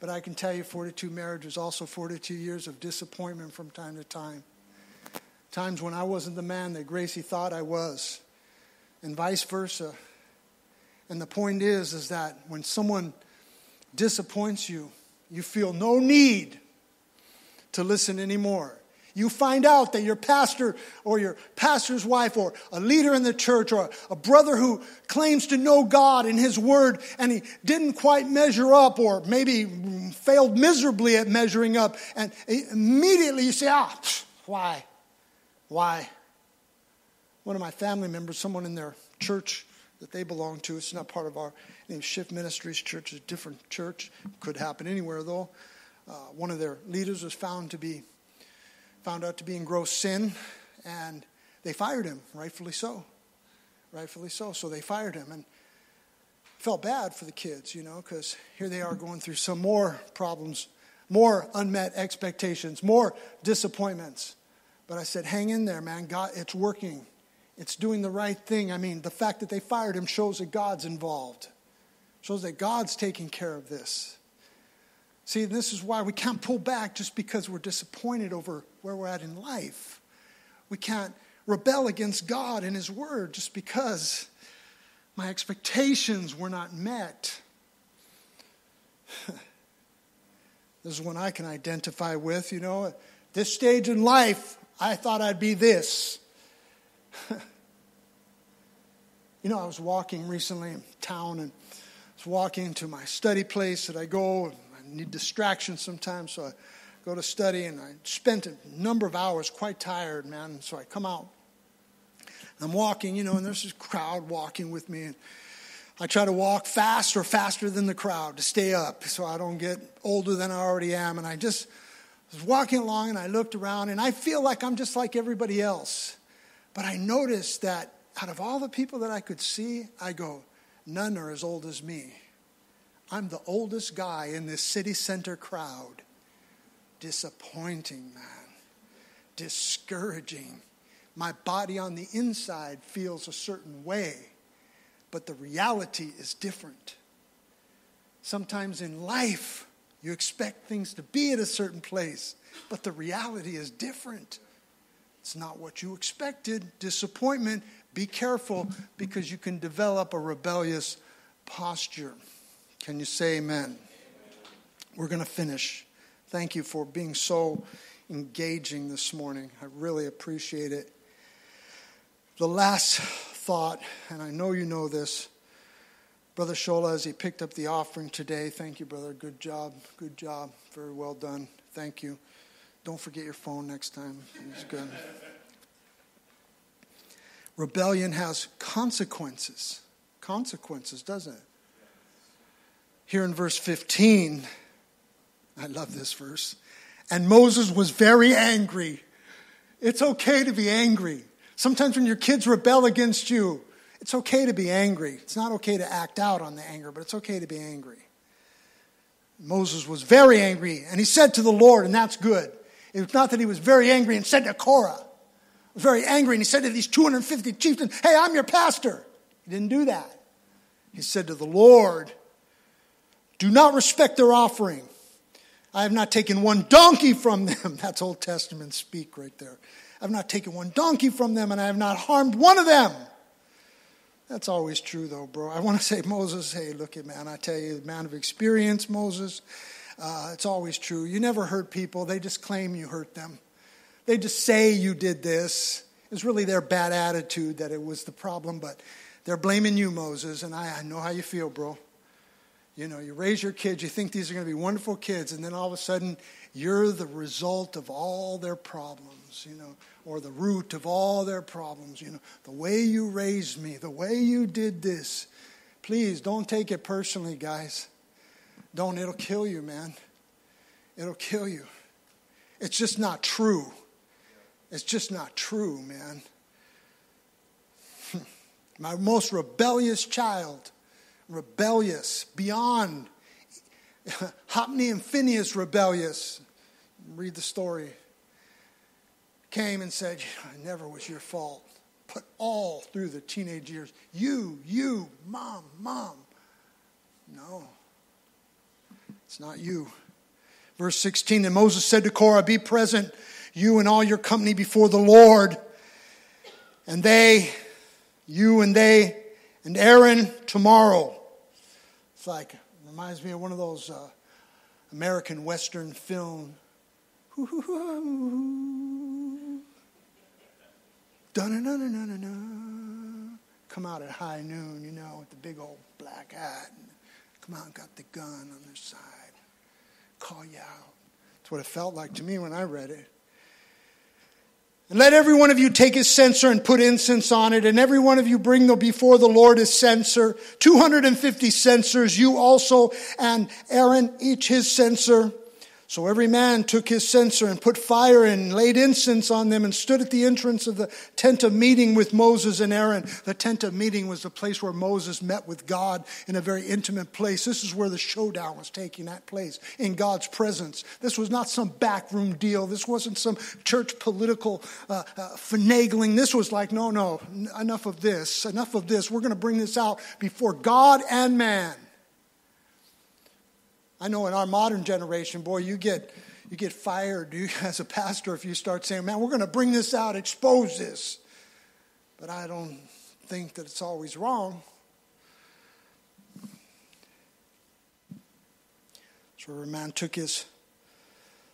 But I can tell you, 42 marriage was also 42 years of disappointment from time to time. Times when I wasn't the man that Gracie thought I was, and vice versa. And the point is, is that when someone disappoints you, you feel no need to listen anymore. You find out that your pastor or your pastor's wife or a leader in the church or a brother who claims to know God and His Word and he didn't quite measure up or maybe failed miserably at measuring up. And immediately you say, ah, why? Why? One of my family members, someone in their church that they belong to, it's not part of our name, Shift Ministries church, a different church. Could happen anywhere though. Uh, one of their leaders was found to be found out to be in gross sin, and they fired him, rightfully so. Rightfully so. So they fired him. And felt bad for the kids, you know, because here they are going through some more problems, more unmet expectations, more disappointments. But I said, hang in there, man. God, it's working. It's doing the right thing. I mean, the fact that they fired him shows that God's involved, shows that God's taking care of this. See, this is why we can't pull back just because we're disappointed over where we're at in life. We can't rebel against God and His Word just because my expectations were not met. this is one I can identify with, you know. At this stage in life, I thought I'd be this. you know, I was walking recently in town and I was walking to my study place that I go I need distraction sometimes, so I go to study and I spent a number of hours quite tired, man. So I come out. I'm walking, you know, and there's this crowd walking with me. And I try to walk fast or faster than the crowd to stay up so I don't get older than I already am. And I just was walking along and I looked around and I feel like I'm just like everybody else. But I noticed that out of all the people that I could see, I go, none are as old as me. I'm the oldest guy in this city center crowd. Disappointing, man. Discouraging. My body on the inside feels a certain way, but the reality is different. Sometimes in life, you expect things to be at a certain place, but the reality is different. It's not what you expected. Disappointment, be careful because you can develop a rebellious posture. Can you say amen? We're going to finish. Thank you for being so engaging this morning. I really appreciate it. The last thought, and I know you know this, Brother Shola, as he picked up the offering today, thank you, brother. Good job. Good job. Very well done. Thank you. Don't forget your phone next time. It's good. Rebellion has consequences. Consequences, doesn't it? Here in verse 15, I love this verse. And Moses was very angry. It's okay to be angry. Sometimes when your kids rebel against you, it's okay to be angry. It's not okay to act out on the anger, but it's okay to be angry. Moses was very angry, and he said to the Lord, and that's good. It was not that he was very angry and said to Korah, was very angry, and he said to these 250 chieftains, Hey, I'm your pastor. He didn't do that. He said to the Lord, Do not respect their offering. I have not taken one donkey from them. That's Old Testament speak right there. I have not taken one donkey from them, and I have not harmed one of them. That's always true, though, bro. I want to say, Moses, hey, look at man, I tell you, man of experience, Moses, uh, it's always true. You never hurt people, they just claim you hurt them. They just say you did this. It's really their bad attitude that it was the problem, but they're blaming you, Moses, and I, I know how you feel, bro. You know, you raise your kids, you think these are going to be wonderful kids, and then all of a sudden, you're the result of all their problems, you know or the root of all their problems. You know, the way you raised me, the way you did this. Please don't take it personally, guys. Don't, it'll kill you, man. It'll kill you. It's just not true. It's just not true, man. My most rebellious child, rebellious, beyond Hophni and Phineas rebellious. Read the story came and said, I never was your fault. But all through the teenage years, you, you, mom, mom. No, it's not you. Verse 16 And Moses said to Korah, Be present, you and all your company before the Lord. And they, you and they, and Aaron tomorrow. It's like, reminds me of one of those uh, American Western film. Come out at high noon, you know, with the big old black hat. And come out and got the gun on their side. Call you out. That's what it felt like to me when I read it. And let every one of you take his censer and put incense on it, and every one of you bring before the Lord his censer. 250 censers, you also and Aaron, each his censer. So every man took his censer and put fire and laid incense on them and stood at the entrance of the tent of meeting with Moses and Aaron. The tent of meeting was the place where Moses met with God in a very intimate place. This is where the showdown was taking that place in God's presence. This was not some backroom deal. This wasn't some church political uh, uh, finagling. This was like, no, no, enough of this, enough of this. We're going to bring this out before God and man. I know in our modern generation, boy, you get you get fired you, as a pastor if you start saying, "Man, we're going to bring this out, expose this." But I don't think that it's always wrong. So a man took his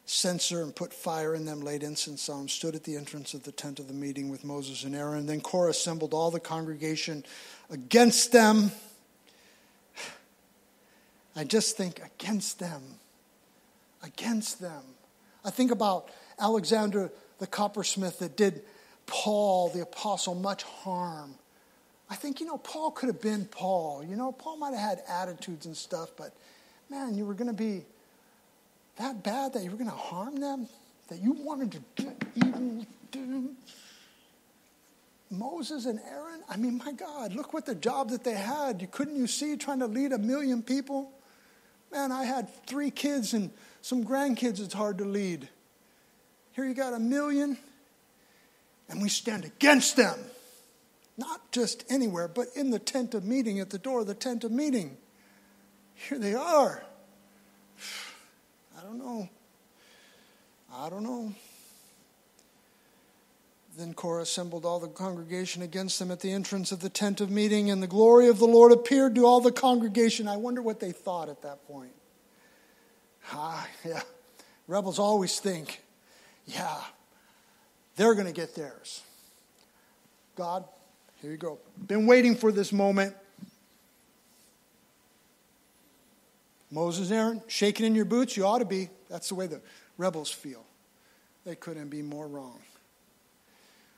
censer and put fire in them, laid incense on stood at the entrance of the tent of the meeting with Moses and Aaron. Then Korah assembled all the congregation against them I just think against them. Against them. I think about Alexander the coppersmith that did Paul the apostle much harm. I think, you know, Paul could have been Paul. You know, Paul might have had attitudes and stuff, but man, you were going to be that bad that you were going to harm them, that you wanted to do evil them. Moses and Aaron, I mean, my God, look what the job that they had. You couldn't you see trying to lead a million people? Man, I had three kids and some grandkids it's hard to lead. Here you got a million, and we stand against them. Not just anywhere, but in the tent of meeting, at the door of the tent of meeting. Here they are. I don't know. I don't know. Then Korah assembled all the congregation against them at the entrance of the tent of meeting, and the glory of the Lord appeared to all the congregation. I wonder what they thought at that point. Ah, yeah. Rebels always think, yeah, they're going to get theirs. God, here you go. Been waiting for this moment. Moses, Aaron, shaking in your boots, you ought to be. That's the way the rebels feel. They couldn't be more wrong.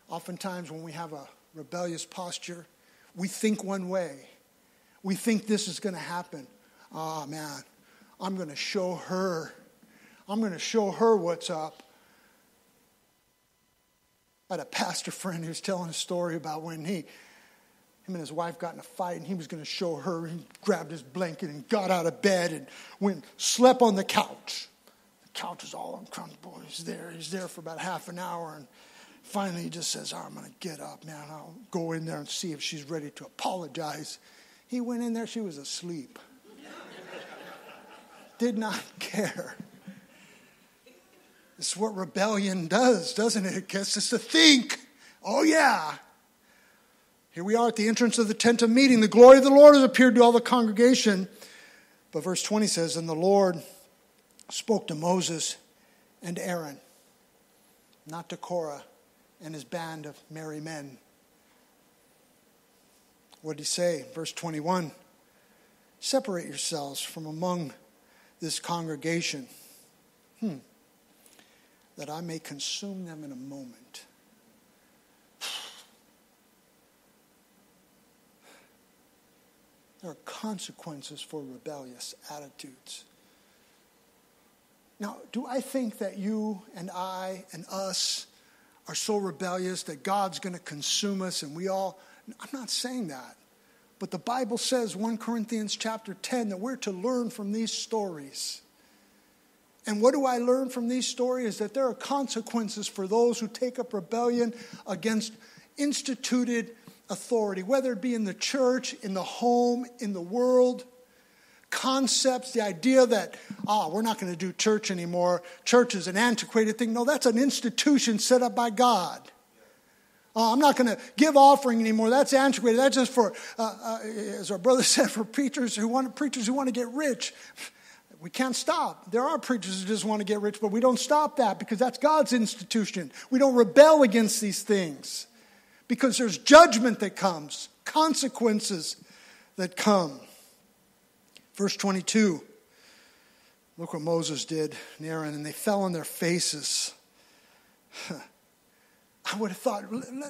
Oftentimes, when we have a rebellious posture, we think one way. We think this is going to happen. Ah, oh, man, I'm going to show her. I'm going to show her what's up. I had a pastor friend who was telling a story about when he, him and his wife got in a fight, and he was going to show her. He grabbed his blanket and got out of bed and went slept on the couch. The couch is all uncomfortable. He's there. He's there for about half an hour, and Finally, he just says, oh, I'm going to get up, man. I'll go in there and see if she's ready to apologize. He went in there, she was asleep. Did not care. It's what rebellion does, doesn't it? It gets us to think, oh, yeah. Here we are at the entrance of the tent of meeting. The glory of the Lord has appeared to all the congregation. But verse 20 says, And the Lord spoke to Moses and Aaron, not to Korah and his band of merry men. What did he say? Verse 21 Separate yourselves from among this congregation, hmm, that I may consume them in a moment. There are consequences for rebellious attitudes. Now, do I think that you and I and us are so rebellious that God's going to consume us and we all. I'm not saying that. But the Bible says, 1 Corinthians chapter 10, that we're to learn from these stories. And what do I learn from these stories? That there are consequences for those who take up rebellion against instituted authority, whether it be in the church, in the home, in the world concepts, the idea that, ah, we're not going to do church anymore. Church is an antiquated thing. No, that's an institution set up by God. Oh, I'm not going to give offering anymore. That's antiquated. That's just for, uh, uh, as our brother said, for preachers who want preachers who want to get rich. We can't stop. There are preachers who just want to get rich, but we don't stop that because that's God's institution. We don't rebel against these things because there's judgment that comes, consequences that come. Verse 22. Look what Moses did and Aaron, and they fell on their faces. I would have thought,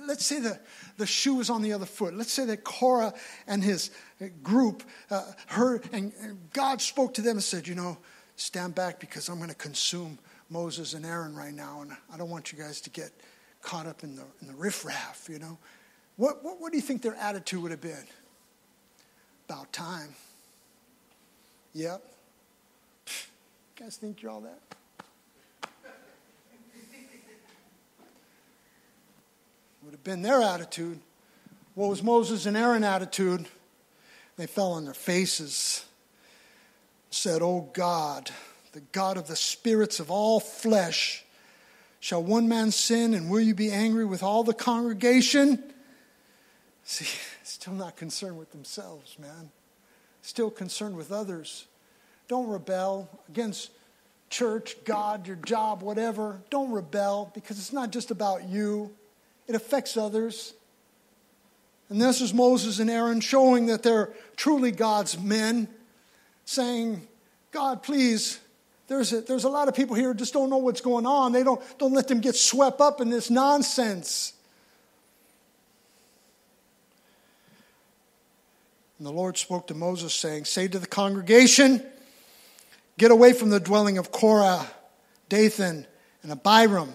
let's say the, the shoe was on the other foot. Let's say that Korah and his group uh, heard, and God spoke to them and said, You know, stand back because I'm going to consume Moses and Aaron right now, and I don't want you guys to get caught up in the, in the riffraff, you know. What, what, what do you think their attitude would have been? About time. Yep. You guys think you're all that? Would have been their attitude. What was Moses and Aaron's attitude? They fell on their faces, said, Oh God, the God of the spirits of all flesh, shall one man sin and will you be angry with all the congregation? See, still not concerned with themselves, man still concerned with others. Don't rebel against church, God, your job, whatever. Don't rebel because it's not just about you, it affects others. And this is Moses and Aaron showing that they're truly God's men, saying, God, please, there's a, there's a lot of people here who just don't know what's going on. They don't, don't let them get swept up in this nonsense. And the Lord spoke to Moses, saying, Say to the congregation, Get away from the dwelling of Korah, Dathan, and Abiram.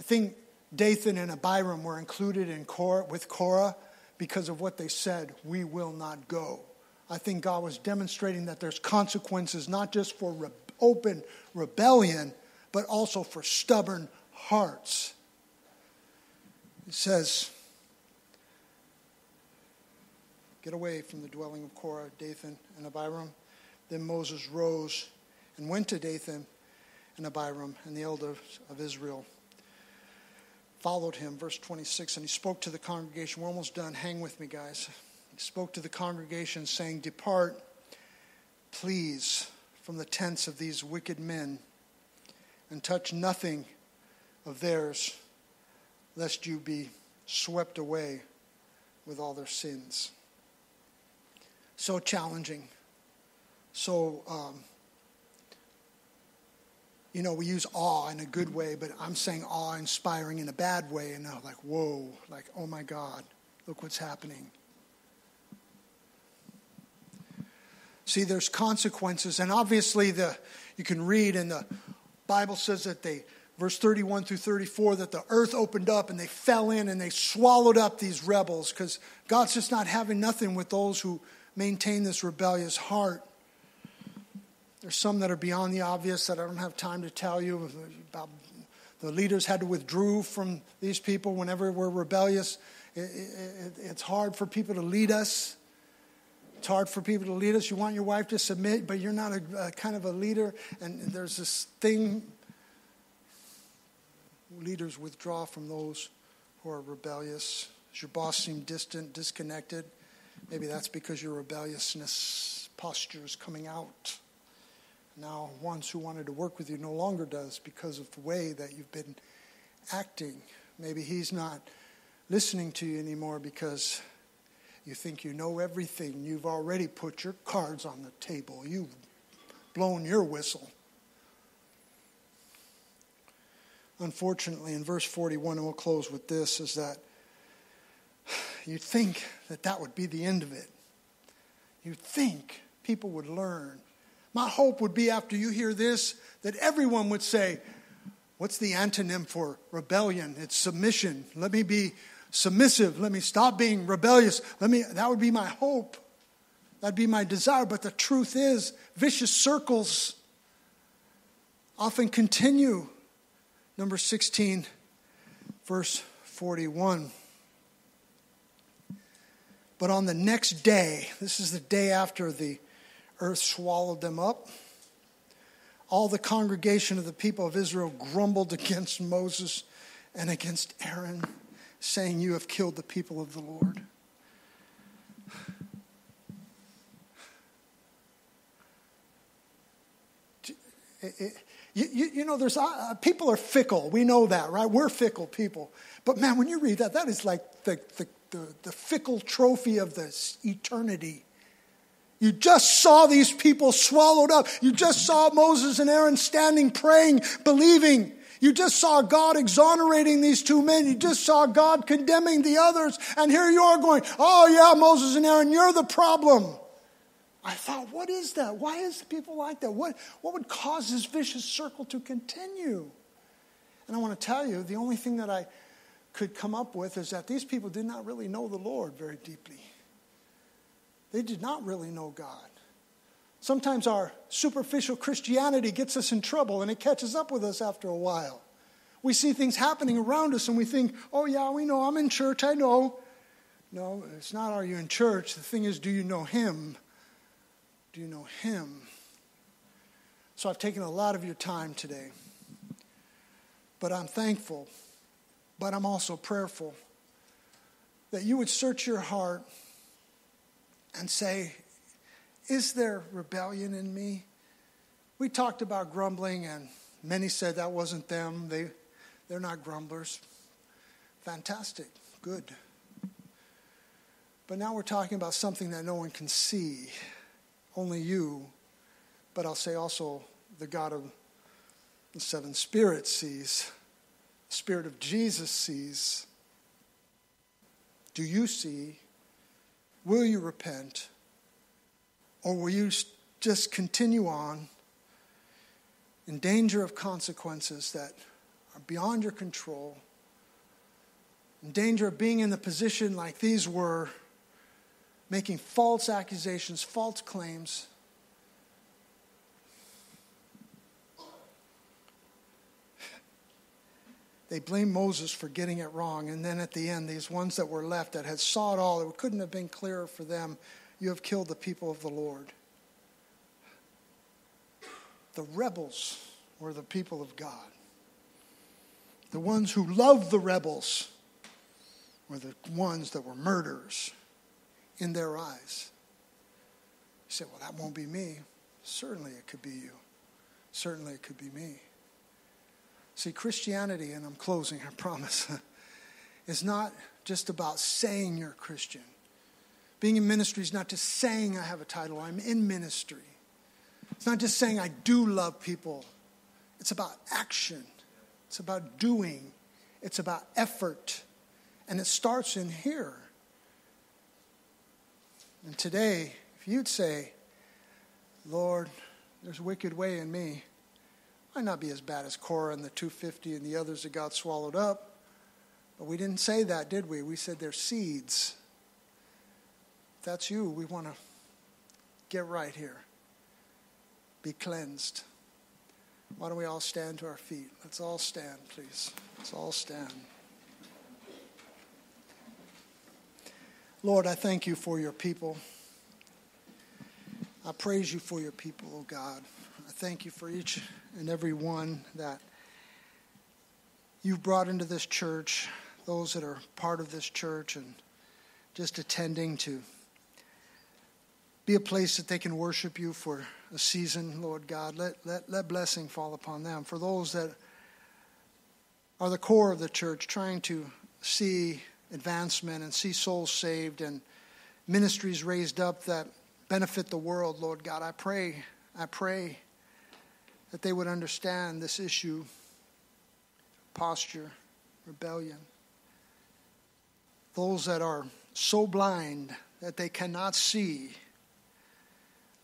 I think Dathan and Abiram were included in Korah, with Korah because of what they said, we will not go. I think God was demonstrating that there's consequences not just for re- open rebellion, but also for stubborn hearts. It says, Get away from the dwelling of Korah, Dathan, and Abiram. Then Moses rose and went to Dathan and Abiram, and the elders of Israel followed him. Verse 26, and he spoke to the congregation. We're almost done. Hang with me, guys. He spoke to the congregation, saying, Depart, please, from the tents of these wicked men, and touch nothing of theirs, lest you be swept away with all their sins so challenging. So, um, you know, we use awe in a good way, but I'm saying awe inspiring in a bad way. And they're like, whoa, like, oh my God, look what's happening. See, there's consequences. And obviously, the, you can read, and the Bible says that they, verse 31 through 34, that the earth opened up and they fell in and they swallowed up these rebels because God's just not having nothing with those who maintain this rebellious heart. There's some that are beyond the obvious that I don't have time to tell you about. The leaders had to withdraw from these people whenever we're rebellious. It, it, it's hard for people to lead us. It's hard for people to lead us. You want your wife to submit, but you're not a, a kind of a leader. And there's this thing leaders withdraw from those who are rebellious. Does your boss seem distant, disconnected? Maybe that's because your rebelliousness posture is coming out. Now, ones who wanted to work with you no longer does because of the way that you've been acting. Maybe he's not listening to you anymore because you think you know everything. You've already put your cards on the table, you've blown your whistle. Unfortunately, in verse 41, and we'll close with this, is that You'd think that that would be the end of it. You'd think people would learn. My hope would be after you hear this that everyone would say, What's the antonym for rebellion? It's submission. Let me be submissive. Let me stop being rebellious. Let me that would be my hope. That'd be my desire. But the truth is, vicious circles often continue. Number 16, verse 41. But on the next day, this is the day after the earth swallowed them up, all the congregation of the people of Israel grumbled against Moses and against Aaron, saying, You have killed the people of the Lord. you, you, you, know, there's uh, people are fickle. We know that, right? We're fickle people. But man, when you read that, that is like the, the the, the fickle trophy of this eternity. You just saw these people swallowed up. You just saw Moses and Aaron standing, praying, believing. You just saw God exonerating these two men. You just saw God condemning the others. And here you are going, oh, yeah, Moses and Aaron, you're the problem. I thought, what is that? Why is people like that? What, what would cause this vicious circle to continue? And I want to tell you, the only thing that I could come up with is that these people did not really know the Lord very deeply. They did not really know God. Sometimes our superficial Christianity gets us in trouble and it catches up with us after a while. We see things happening around us and we think, oh, yeah, we know, I'm in church, I know. No, it's not are you in church. The thing is, do you know Him? Do you know Him? So I've taken a lot of your time today. But I'm thankful but I'm also prayerful that you would search your heart and say, Is there rebellion in me? We talked about grumbling, and many said that wasn't them. They, they're not grumblers. Fantastic. Good. But now we're talking about something that no one can see, only you, but I'll say also the God of the seven spirits sees. Spirit of Jesus sees. Do you see? Will you repent? Or will you just continue on in danger of consequences that are beyond your control, in danger of being in the position like these were, making false accusations, false claims. They blamed Moses for getting it wrong. And then at the end, these ones that were left that had saw it all, it couldn't have been clearer for them. You have killed the people of the Lord. The rebels were the people of God. The ones who loved the rebels were the ones that were murderers in their eyes. You say, well, that won't be me. Certainly it could be you. Certainly it could be me. See, Christianity, and I'm closing, I promise, is not just about saying you're a Christian. Being in ministry is not just saying I have a title, I'm in ministry. It's not just saying I do love people, it's about action, it's about doing, it's about effort. And it starts in here. And today, if you'd say, Lord, there's a wicked way in me, might not be as bad as Korah and the 250 and the others that got swallowed up. But we didn't say that, did we? We said they're seeds. If that's you, we want to get right here. Be cleansed. Why don't we all stand to our feet? Let's all stand, please. Let's all stand. Lord, I thank you for your people. I praise you for your people, oh God. Thank you for each and every one that you've brought into this church, those that are part of this church and just attending to be a place that they can worship you for a season, Lord God. Let, let, let blessing fall upon them. For those that are the core of the church, trying to see advancement and see souls saved and ministries raised up that benefit the world, Lord God, I pray, I pray that they would understand this issue posture, rebellion. Those that are so blind that they cannot see.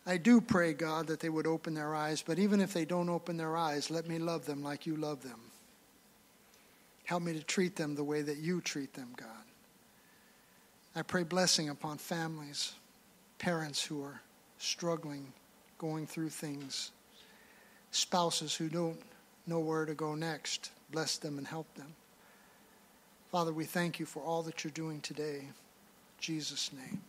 I do pray, God, that they would open their eyes, but even if they don't open their eyes, let me love them like you love them. Help me to treat them the way that you treat them, God. I pray blessing upon families, parents who are struggling, going through things spouses who don't know where to go next. Bless them and help them. Father, we thank you for all that you're doing today. In Jesus' name.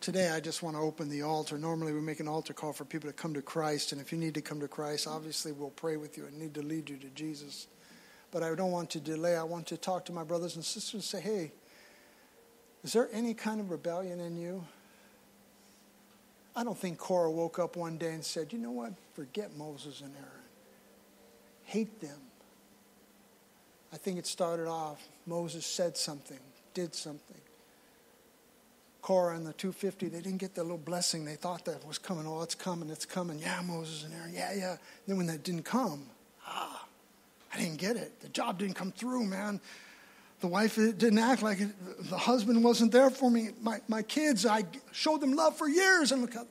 Today, I just want to open the altar. Normally, we make an altar call for people to come to Christ. And if you need to come to Christ, obviously, we'll pray with you and need to lead you to Jesus. But I don't want to delay. I want to talk to my brothers and sisters and say, hey, is there any kind of rebellion in you? I don't think Korah woke up one day and said, you know what? Forget Moses and Aaron. Hate them. I think it started off, Moses said something, did something. Korah and the 250, they didn't get the little blessing they thought that was coming. Oh, it's coming, it's coming. Yeah, Moses and Aaron, yeah, yeah. Then when that didn't come, ah, I didn't get it. The job didn't come through, man. The wife didn't act like it. The husband wasn't there for me. My, my kids, I showed them love for years. And look how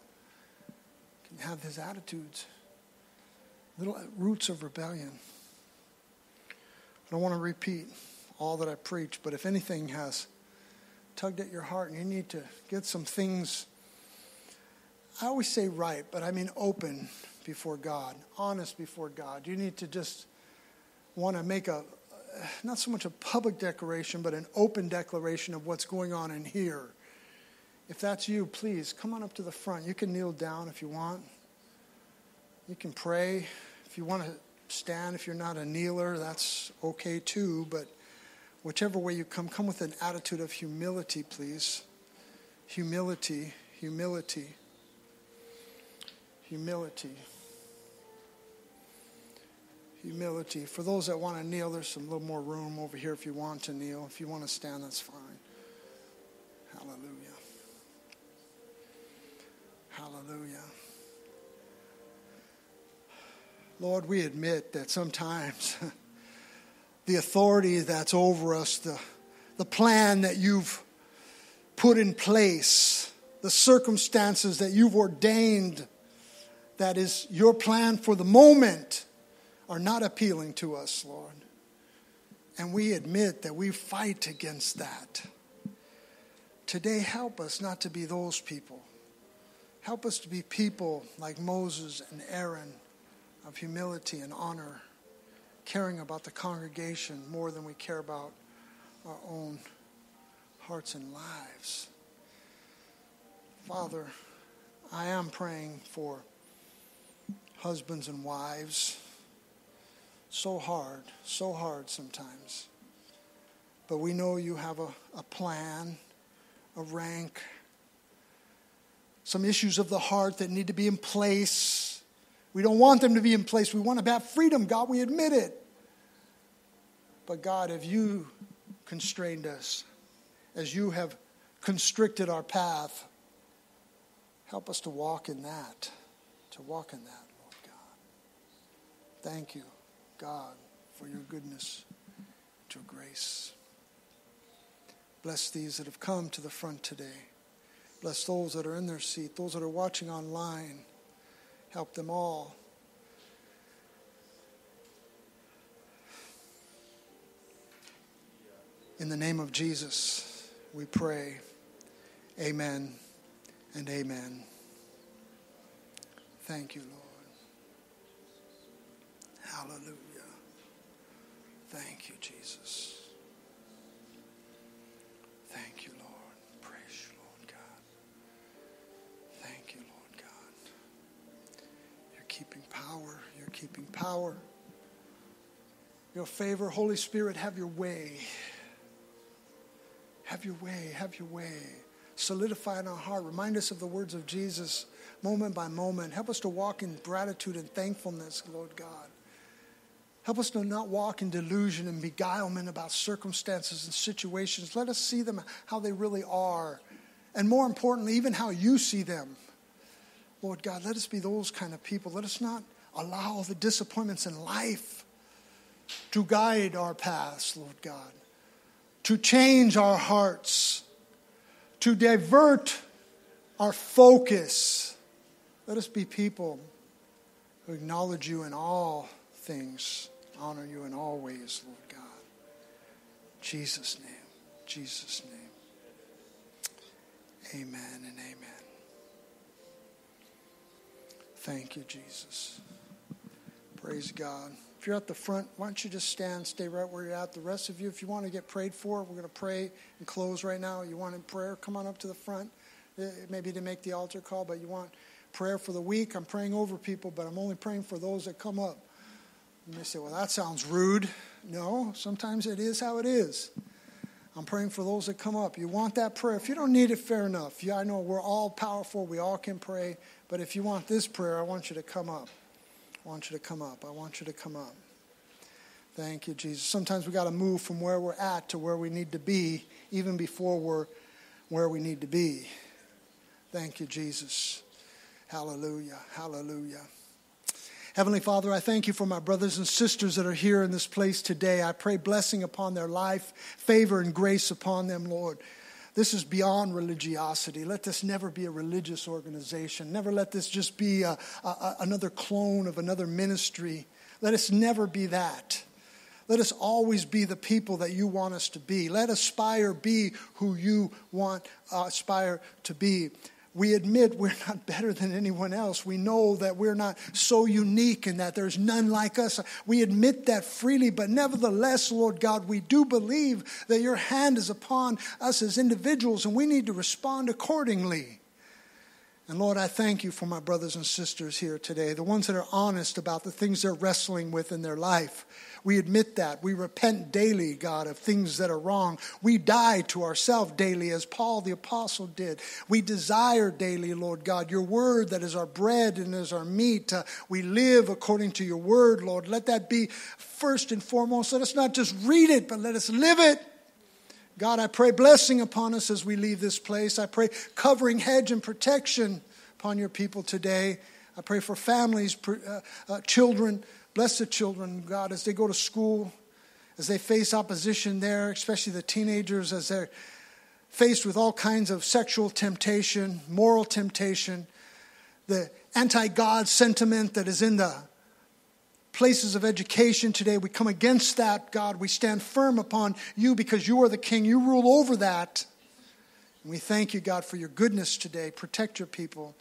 can have these attitudes, little roots of rebellion. I don't want to repeat all that I preach, but if anything has tugged at your heart and you need to get some things, I always say right, but I mean open before God, honest before God. You need to just want to make a, not so much a public declaration, but an open declaration of what's going on in here. If that's you, please come on up to the front. You can kneel down if you want. You can pray. If you want to stand, if you're not a kneeler, that's okay too. But whichever way you come, come with an attitude of humility, please. Humility, humility, humility humility. For those that want to kneel, there's some little more room over here if you want to kneel. If you want to stand, that's fine. Hallelujah. Hallelujah. Lord, we admit that sometimes the authority that's over us, the, the plan that you've put in place, the circumstances that you've ordained, that is your plan for the moment are not appealing to us, Lord. And we admit that we fight against that. Today, help us not to be those people. Help us to be people like Moses and Aaron of humility and honor, caring about the congregation more than we care about our own hearts and lives. Father, I am praying for husbands and wives. So hard, so hard sometimes. But we know you have a, a plan, a rank, some issues of the heart that need to be in place. We don't want them to be in place. We want to have freedom, God. We admit it. But God, have you constrained us, as you have constricted our path, help us to walk in that, to walk in that, Lord God. Thank you, God, for your goodness, your grace. Bless these that have come to the front today. Bless those that are in their seat, those that are watching online. Help them all. In the name of Jesus, we pray. Amen and amen. Thank you, Lord. Hallelujah. Thank you, Jesus. Thank you, Lord. Praise you, Lord God. Thank you, Lord God. You're keeping power. You're keeping power. Your favor, Holy Spirit, have your way. Have your way. Have your way. Solidify in our heart. Remind us of the words of Jesus moment by moment. Help us to walk in gratitude and thankfulness, Lord God. Help us to not walk in delusion and beguilement about circumstances and situations. Let us see them how they really are. And more importantly, even how you see them. Lord God, let us be those kind of people. Let us not allow the disappointments in life to guide our paths, Lord God, to change our hearts, to divert our focus. Let us be people who acknowledge you in all things honor you in all ways, Lord God. Jesus' name, Jesus' name. Amen and amen. Thank you, Jesus. Praise God. If you're at the front, why don't you just stand, stay right where you're at. The rest of you, if you want to get prayed for, we're going to pray and close right now. You want in prayer, come on up to the front. Uh, maybe to make the altar call, but you want prayer for the week. I'm praying over people, but I'm only praying for those that come up. May say, well, that sounds rude. No, sometimes it is how it is. I'm praying for those that come up. You want that prayer. If you don't need it, fair enough. Yeah, I know we're all powerful. We all can pray. But if you want this prayer, I want you to come up. I want you to come up. I want you to come up. Thank you, Jesus. Sometimes we got to move from where we're at to where we need to be, even before we're where we need to be. Thank you, Jesus. Hallelujah. Hallelujah. Heavenly Father, I thank you for my brothers and sisters that are here in this place today. I pray blessing upon their life, favor and grace upon them, Lord. This is beyond religiosity. Let this never be a religious organization. Never let this just be a, a, another clone of another ministry. Let us never be that. Let us always be the people that you want us to be. Let Aspire be who you want uh, Aspire to be we admit we're not better than anyone else. We know that we're not so unique and that there's none like us. We admit that freely, but nevertheless, Lord God, we do believe that your hand is upon us as individuals and we need to respond accordingly. And Lord, I thank you for my brothers and sisters here today, the ones that are honest about the things they're wrestling with in their life. We admit that. We repent daily, God, of things that are wrong. We die to ourselves daily, as Paul the Apostle did. We desire daily, Lord God, your word that is our bread and is our meat. Uh, we live according to your word, Lord. Let that be first and foremost. Let us not just read it, but let us live it. God, I pray blessing upon us as we leave this place. I pray covering, hedge, and protection upon your people today. I pray for families, uh, uh, children. Bless the children, God, as they go to school, as they face opposition there, especially the teenagers, as they're faced with all kinds of sexual temptation, moral temptation, the anti God sentiment that is in the places of education today. We come against that, God. We stand firm upon you because you are the king. You rule over that. And we thank you, God, for your goodness today. Protect your people.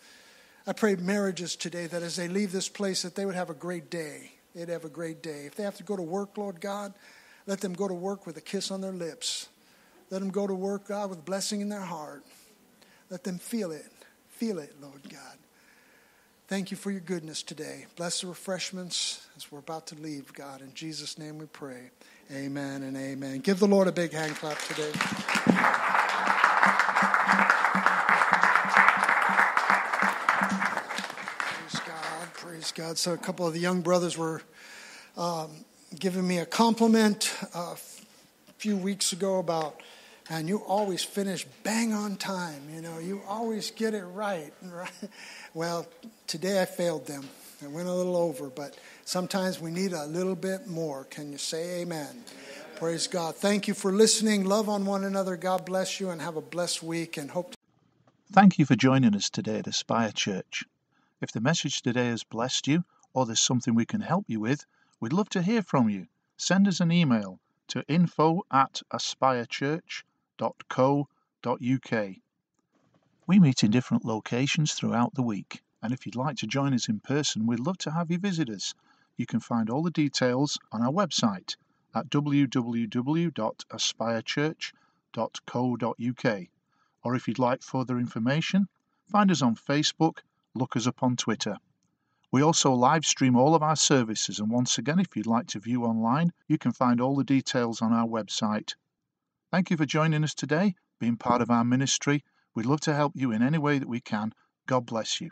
I pray marriages today that as they leave this place that they would have a great day. They'd have a great day. If they have to go to work, Lord God, let them go to work with a kiss on their lips. Let them go to work, God, with blessing in their heart. Let them feel it. Feel it, Lord God. Thank you for your goodness today. Bless the refreshments as we're about to leave, God. In Jesus' name we pray. Amen and amen. Give the Lord a big hand clap today. Praise God. Praise God. So, a couple of the young brothers were um, giving me a compliment uh, a few weeks ago about and you always finish bang on time. You know, you always get it right. right? Well, today I failed them. I went a little over, but sometimes we need a little bit more. Can you say amen? amen? Praise God. Thank you for listening. Love on one another. God bless you and have a blessed week and hope. To- Thank you for joining us today at Aspire Church. If the message today has blessed you or there's something we can help you with, we'd love to hear from you. Send us an email to info at We meet in different locations throughout the week, and if you'd like to join us in person, we'd love to have you visit us. You can find all the details on our website at www.aspirechurch.co.uk. Or if you'd like further information, find us on Facebook, look us up on Twitter. We also live stream all of our services, and once again, if you'd like to view online, you can find all the details on our website. Thank you for joining us today, being part of our ministry. We'd love to help you in any way that we can. God bless you.